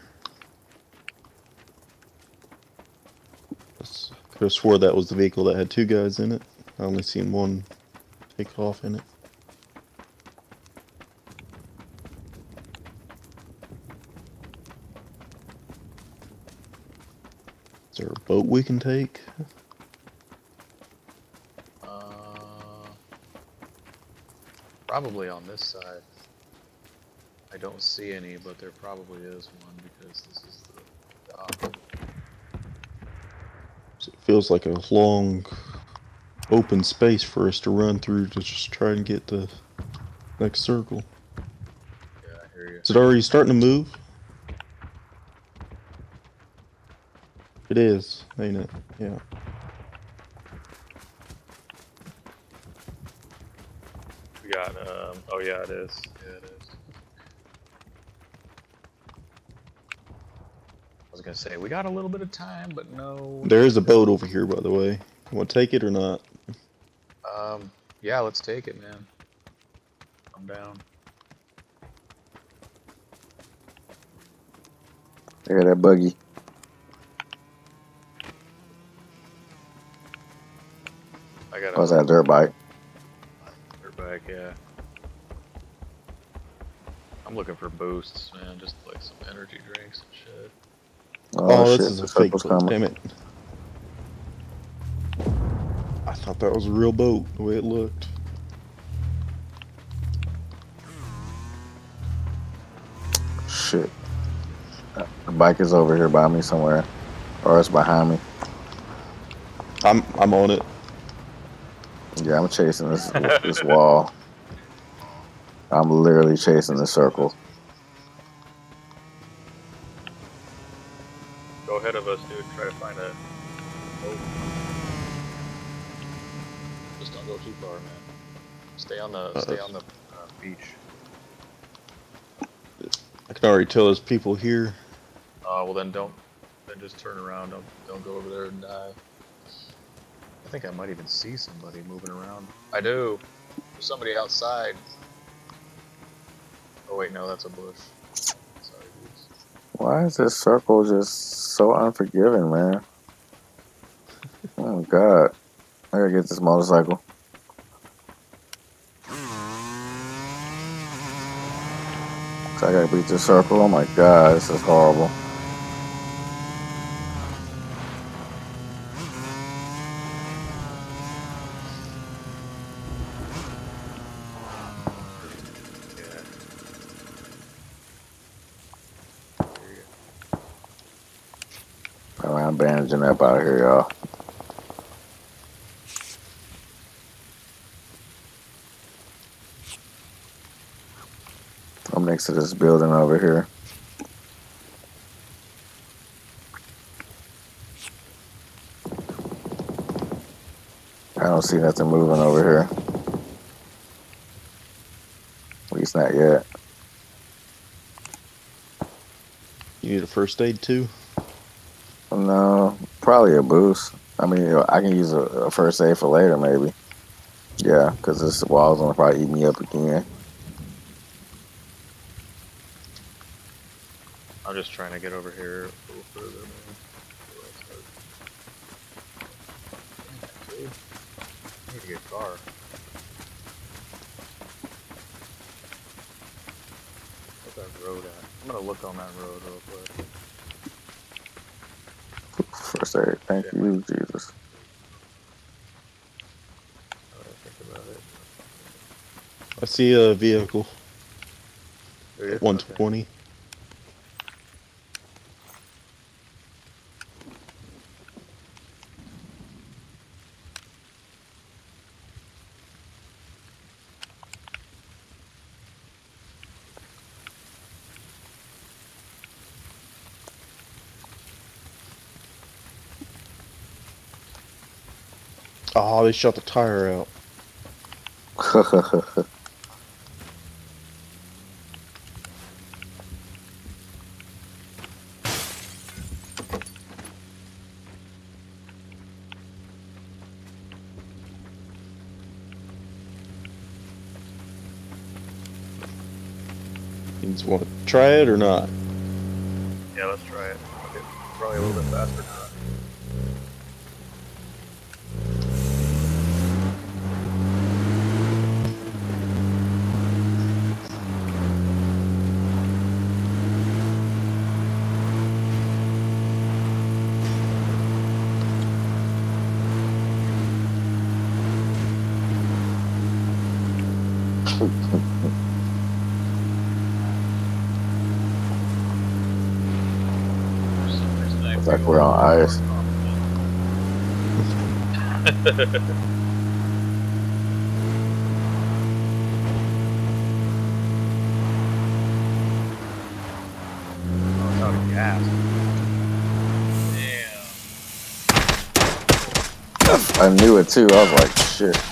Could have swore that was the vehicle that had two guys in it. I only seen one take off in it. Is there a boat we can take? Uh, probably on this side. I don't see any, but there probably is one because this is the dock. It feels like a long open space for us to run through to just try and get the next circle. Yeah, I hear you. Is it already starting to move? It is, ain't it? Yeah. We got, um, oh yeah, it is. Yeah, it is. I was gonna say, we got a little bit of time, but no. There is a boat over here, by the way. You want to take it or not? Yeah, let's take it, man. I'm down. There, that buggy. I got What's oh, that dirt bike? Dirt bike, yeah. I'm looking for boosts, man. Just like some energy drinks and shit. Oh, Oh, shit, this is a fake circle's Damn it. Thought that was a real boat, the way it looked. Shit. The bike is over here by me somewhere. Or it's behind me. I'm I'm on it. Yeah, I'm chasing this this wall. I'm literally chasing the circle. Go ahead of us, dude. Try to find a boat. Just don't go too far, man. Stay on the stay on the uh, beach. I can already tell there's people here. Uh, well then don't then just turn around. Don't don't go over there and die. I think I might even see somebody moving around. I do. There's somebody outside. Oh wait, no, that's a bush. Sorry, dudes. Why is this circle just so unforgiving, man? Oh god. I gotta get this motorcycle. I gotta beat this circle. Oh my god, this is horrible. I'm bandaging up out here, y'all. I'm next to this building over here. I don't see nothing moving over here. At least not yet. You need a first aid too? No, probably a boost. I mean, I can use a, a first aid for later, maybe. Yeah, because this wall's gonna probably eat me up again. I'm just trying to get over here a little further, man. I need to get a car. That road at? I'm gonna look on that road real quick. First aid, thank yeah. you, Jesus. I see a vehicle. 120. Oh, they shot the tire out. You just want to try it or not? I knew it too. I was like. Shit.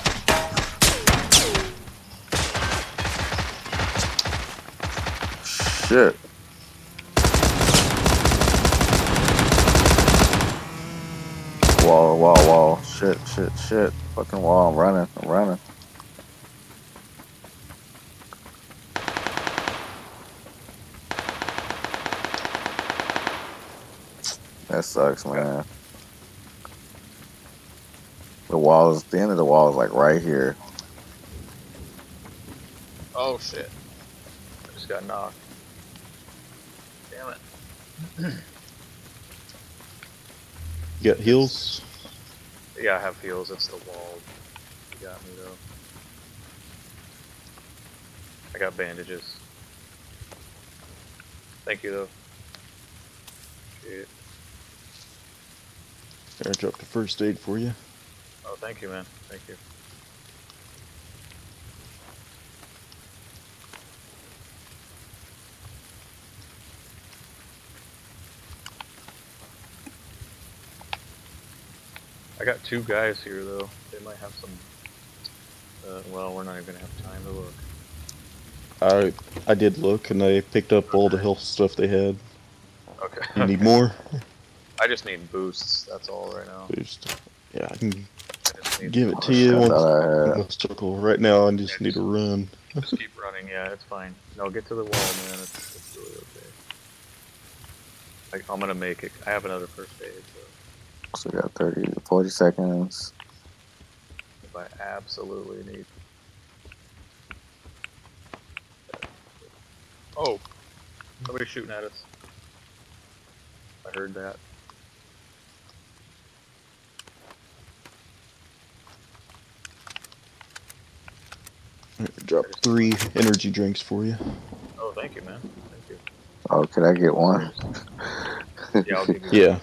shit. Fucking wall, I'm running, I'm running. That sucks, man. The wall is, the end of the wall is like right here. Oh shit. I just got knocked. Damn it. you got heals? Yeah, I have heals. It's the wall. You got me though. I got bandages. Thank you though. Shit. I dropped a first aid for you. Oh, thank you, man. Thank you. I got two guys here though. They might have some. Uh, well, we're not even gonna have time to look. I I did look and I picked up all the health stuff they had. Okay. You need more? I just need boosts. That's all right now. Boost. Yeah, I can I give it to you once thought I in circle. Right now, I just need to run. Just keep running. Yeah, it's fine. No, get to the wall, man. It's, it's really okay. Like, I'm gonna make it. I have another first aid, so So we got 30, to 40 seconds. if I absolutely need. Oh, somebody's shooting at us. I heard that. Drop three energy drinks for you. Oh, thank you, man. Thank you. Oh, can I get one? Yeah, I'll give you. Yeah.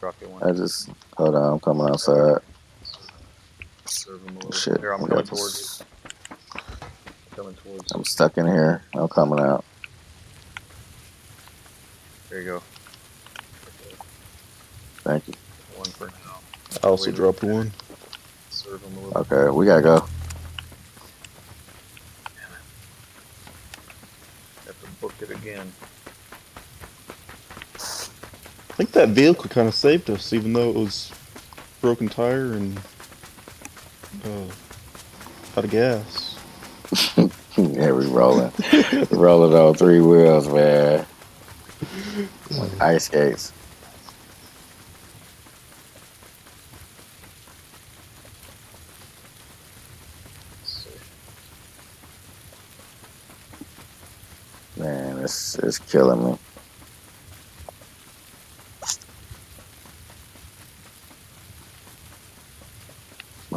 Drop you one. I just hold on. I'm coming outside. Serve him a little. Shit, Here, I'm I coming towards you. Coming towards. I'm stuck in here. I'm coming out. There you go. Thank you. One for now. I also Wait a dropped minute. one. Serve him a little. Okay, we gotta go. Have to book it again. I think that vehicle kind of saved us, even though it was broken tire and uh, out of gas. yeah, we rolling. rolling on three wheels, man. Ice skates. Man, it's it's killing me.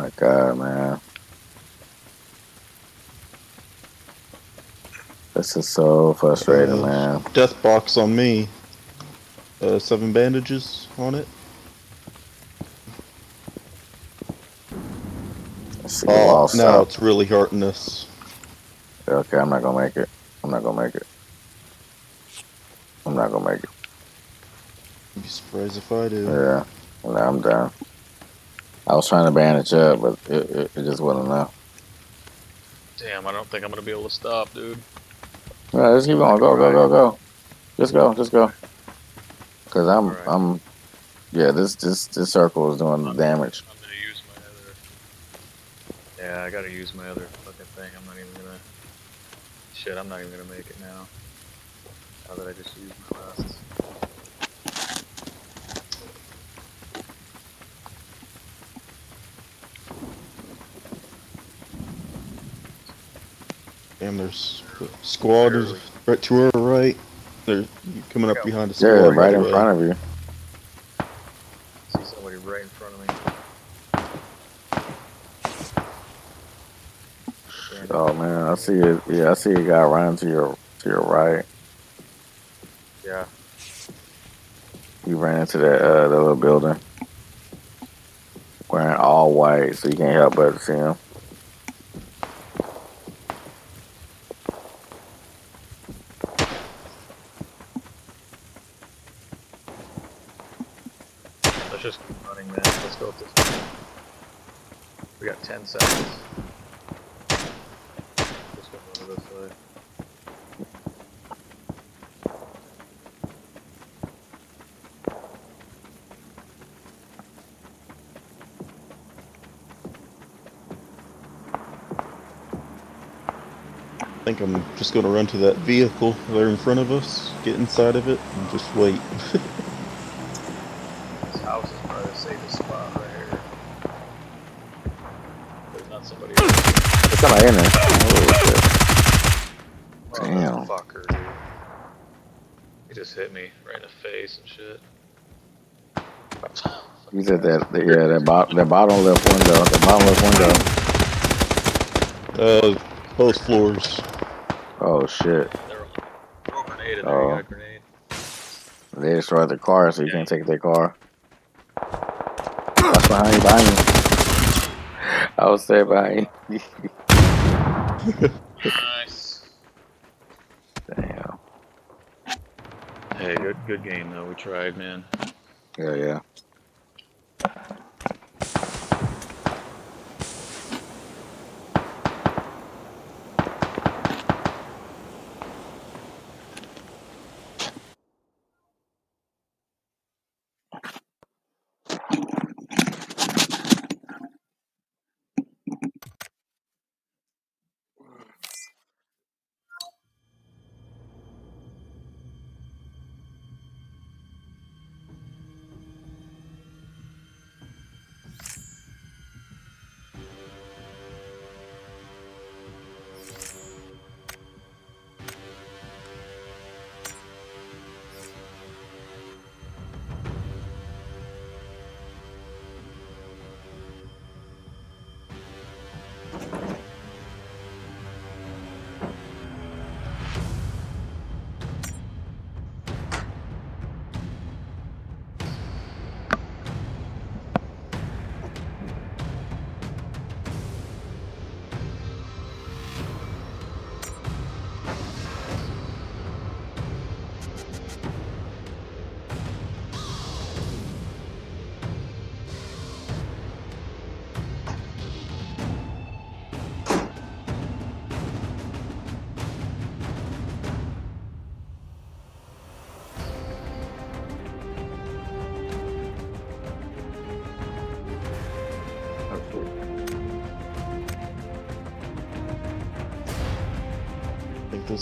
My God, man. This is so frustrating, Uh, man. Death box on me. Uh, seven bandages on it. Oh, now out. it's really hurting us. Okay, I'm not gonna make it. I'm not gonna make it. I'm not gonna make it. I'd be surprised if I do. Yeah, no, I'm done. I was trying to bandage up, but it, it, it just wasn't enough. Damn, I don't think I'm gonna be able to stop, dude. Yeah, just keep going. Go, go, go, go. Just go, just go. Cause I'm, Alright. I'm, yeah. This, this, this circle is doing the damage. I'm gonna use my other. Yeah, I gotta use my other fucking thing. I'm not even gonna. Shit, I'm not even gonna make it now. Now that I just used my last. Damn, there's a squad is right to our right. They're coming up Yeah. behind the squad. Yeah, right in front of you. See somebody right in front of me. Oh man, I see it. Yeah, I see a guy running to your, to your right. Yeah. He ran into that, uh, the little building. Wearing all white, so you can't help but see him. Let's just keep running, man. Let's go up this way. We got 10 seconds. Just go over this way. I think I'm just gonna run to that vehicle there in front of us, get inside of it, and just wait. is probably the safest spot right here. There's not somebody. There's somebody in there. Oh, Oh, Damn. Fucker, dude. He just hit me right in the face and shit. shit. You said that, yeah, that, bot, that bottom left window, the bottom left window. Uh, both floors. Oh shit. They're throw a grenade in there. Oh. Got a grenade. They destroyed their car, so you can't take their car. That's behind you, behind you. I was saying behind you. Nice. Damn. Hey, good good game though. We tried, man. Yeah, yeah.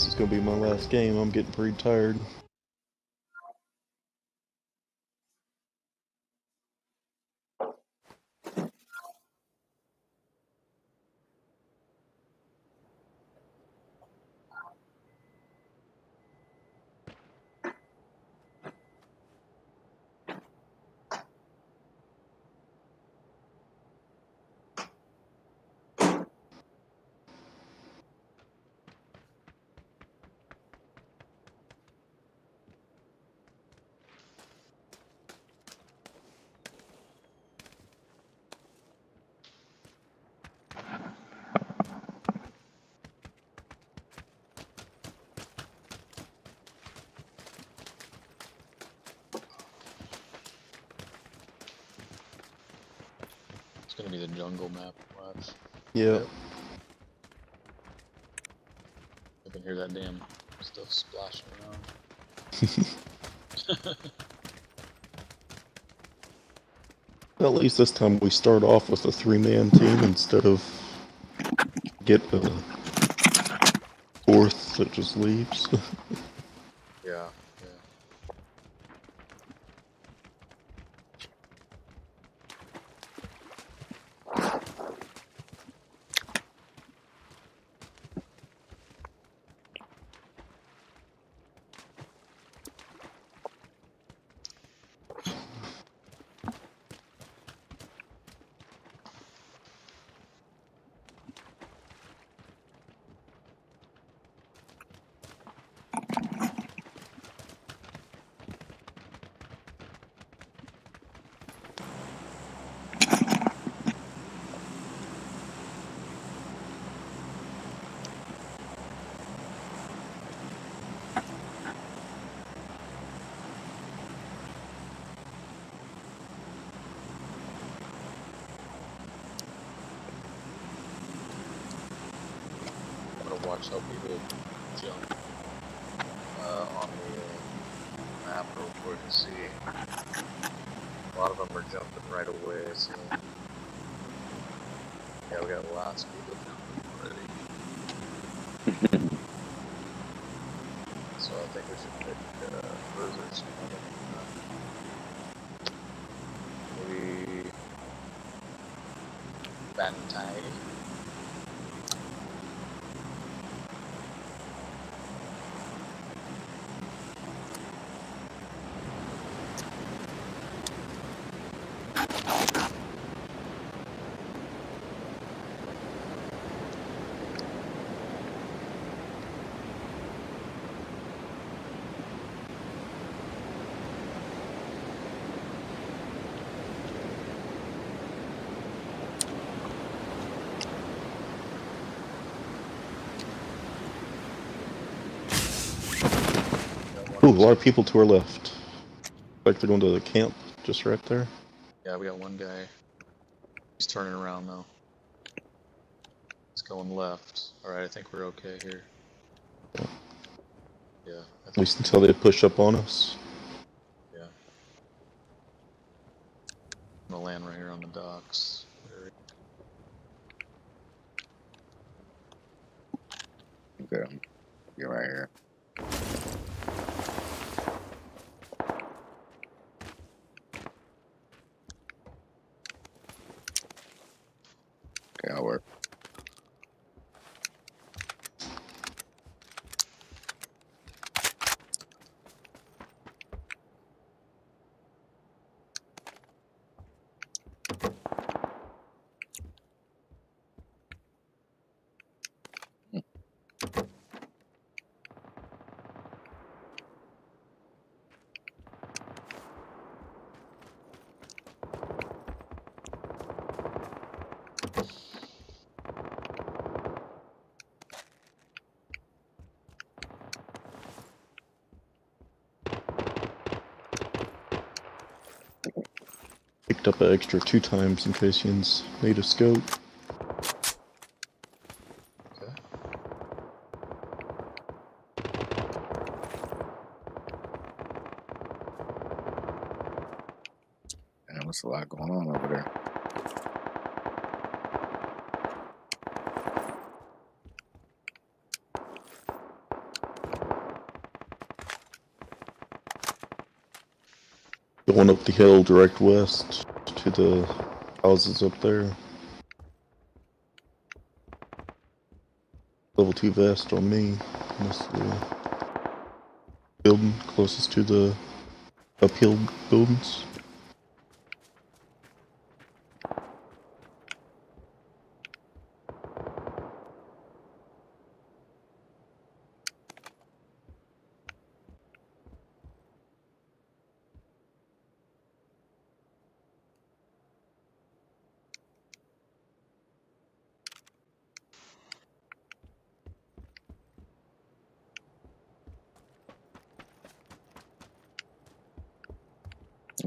This is gonna be my last game. I'm getting pretty tired. It's gonna be the jungle map. Watch. Yeah. I can hear that damn stuff splashing around. At least this time we start off with a three-man team instead of get a fourth that just leaves. watch how people jump uh, on the uh, map real quick and see. A lot of them are jumping right away, so. Yeah, we got lots of people jumping already. so I think we should pick uh, bruisers. Maybe. Ban Tai. Ooh, a lot of people to our left. Like they're going to the camp just right there. Yeah, we got one guy. He's turning around though. He's going left. Alright, I think we're okay here. Yeah, I At least until they push up on us. yeah. I'm gonna land right here on the docks. Okay. You're right here. I'll work. An extra two times in case you need a scope. Okay. Damn, there's a lot going on over there. Going up the hill direct west to the houses up there. Level 2 vest on me. This the building closest to the uphill buildings.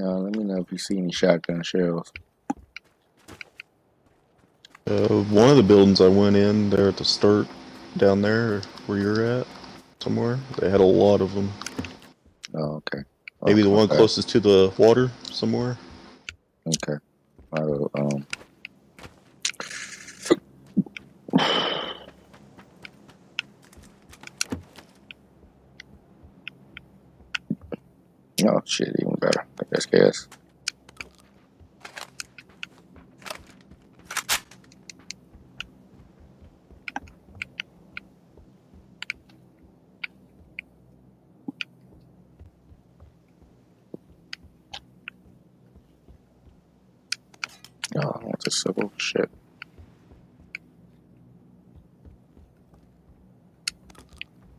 Uh, let me know if you see any shotgun shells. Uh, one of the buildings I went in there at the start, down there where you're at, somewhere, they had a lot of them. Oh, okay. Maybe the one Okay. closest to the water somewhere. Okay. I'll, um. Oh shit, even better. That's gas. Oh, I want the civil shit.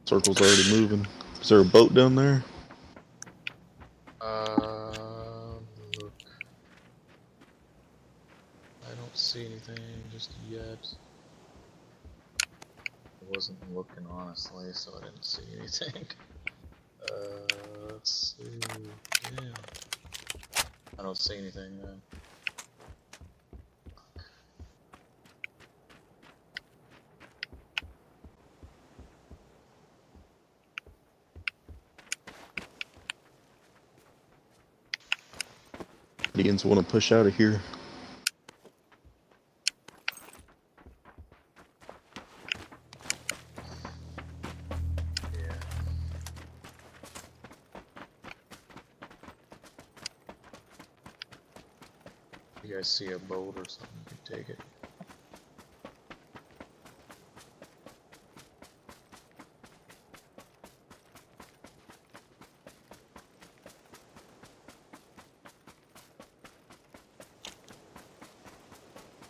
Circle's already moving. Is there a boat down there? Um, look. I don't see anything just yet. I wasn't looking honestly, so I didn't see anything. Uh, let's see. Damn. I don't see anything then. Indians want to push out of here. Yeah. You guys see a boat or something, you can take it.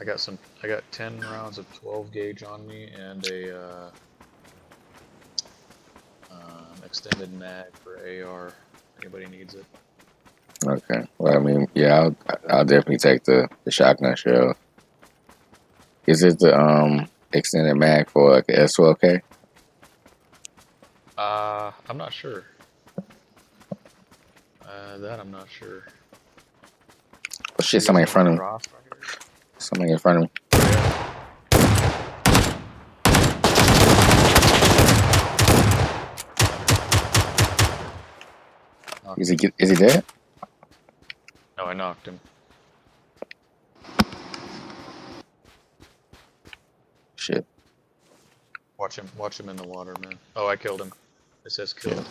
I got some. I got ten rounds of 12 gauge on me and a uh, um, extended mag for AR. Anybody needs it? Okay. Well, I mean, yeah, I'll, I'll definitely take the, the shotgun shell. Is it the um extended mag for like a S12K? Uh, I'm not sure. Uh, that I'm not sure. Oh shit! Somebody in front of me. Somebody in front of me. Is he get- is he dead? No, I knocked him. Shit. Watch him. Watch him in the water, man. Oh, I killed him. It says killed.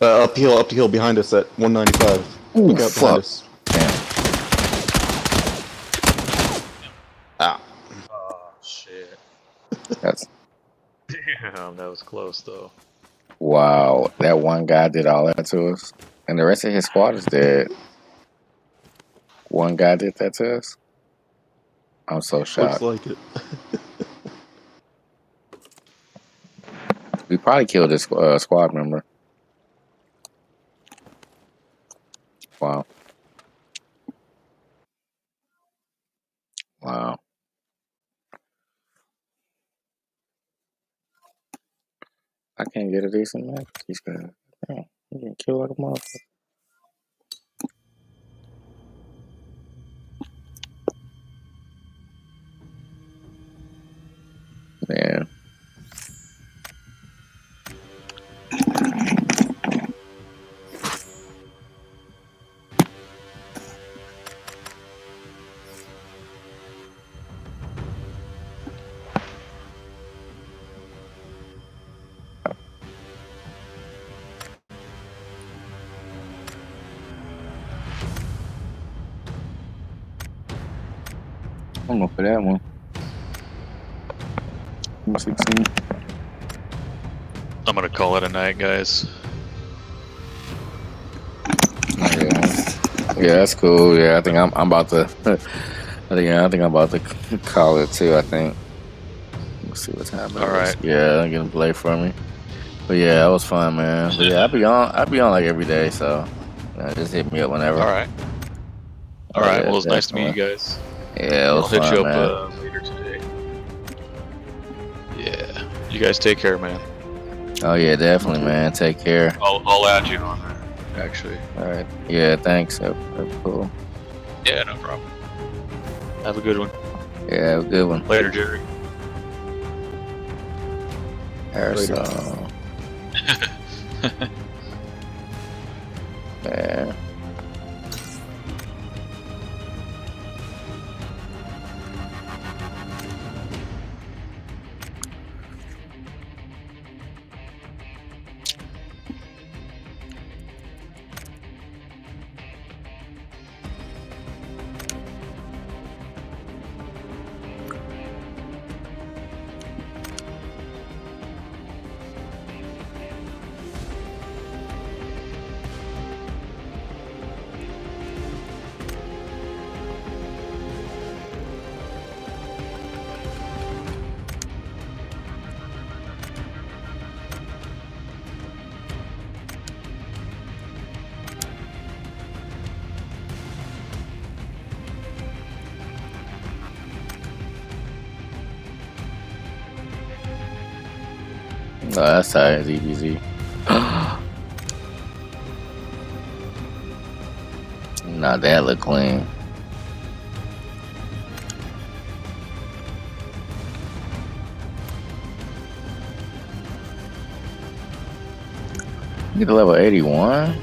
Uh, up the hill, up the hill behind us at 195. Ooh, Look out behind fuck. us. Damn. Ah. Oh shit. That's Damn, that was close though. wow. That one guy did all that to us, and the rest of his squad is dead. One guy did that to us. I'm so shocked. Looks like it. We probably killed this uh, squad member. Wow. Wow. I can't get a decent match. He's gonna, damn, getting killed like a motherfucker. Man. For that one. 16. I'm gonna call it a night, guys. Yeah. yeah, that's cool. Yeah, I think I'm I'm about to. I think I think I'm about to call it too. I think. Let's see what's happening. All right. Yeah, I'm getting play for me. But yeah, that was fun, man. But yeah, I be on. I be on like every day, so just hit me up whenever. All right. All right. yeah, well, it's nice to meet you guys. Yeah, I'll hit you up uh, later today. Yeah. You guys take care, man. Oh yeah, definitely, man. Take care. I'll I'll add you on there. Actually. All right. Yeah, thanks. That's cool. Yeah, no problem. Have a good one. Yeah, have a good one. Later, Jerry. Aerosol. Man. Oh, tight, it's EBZ. nah, that look clean. Get to level 81?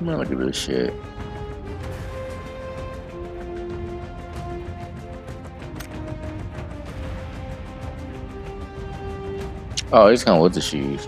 Man, look at this shit. Oh, he's coming with the shoes.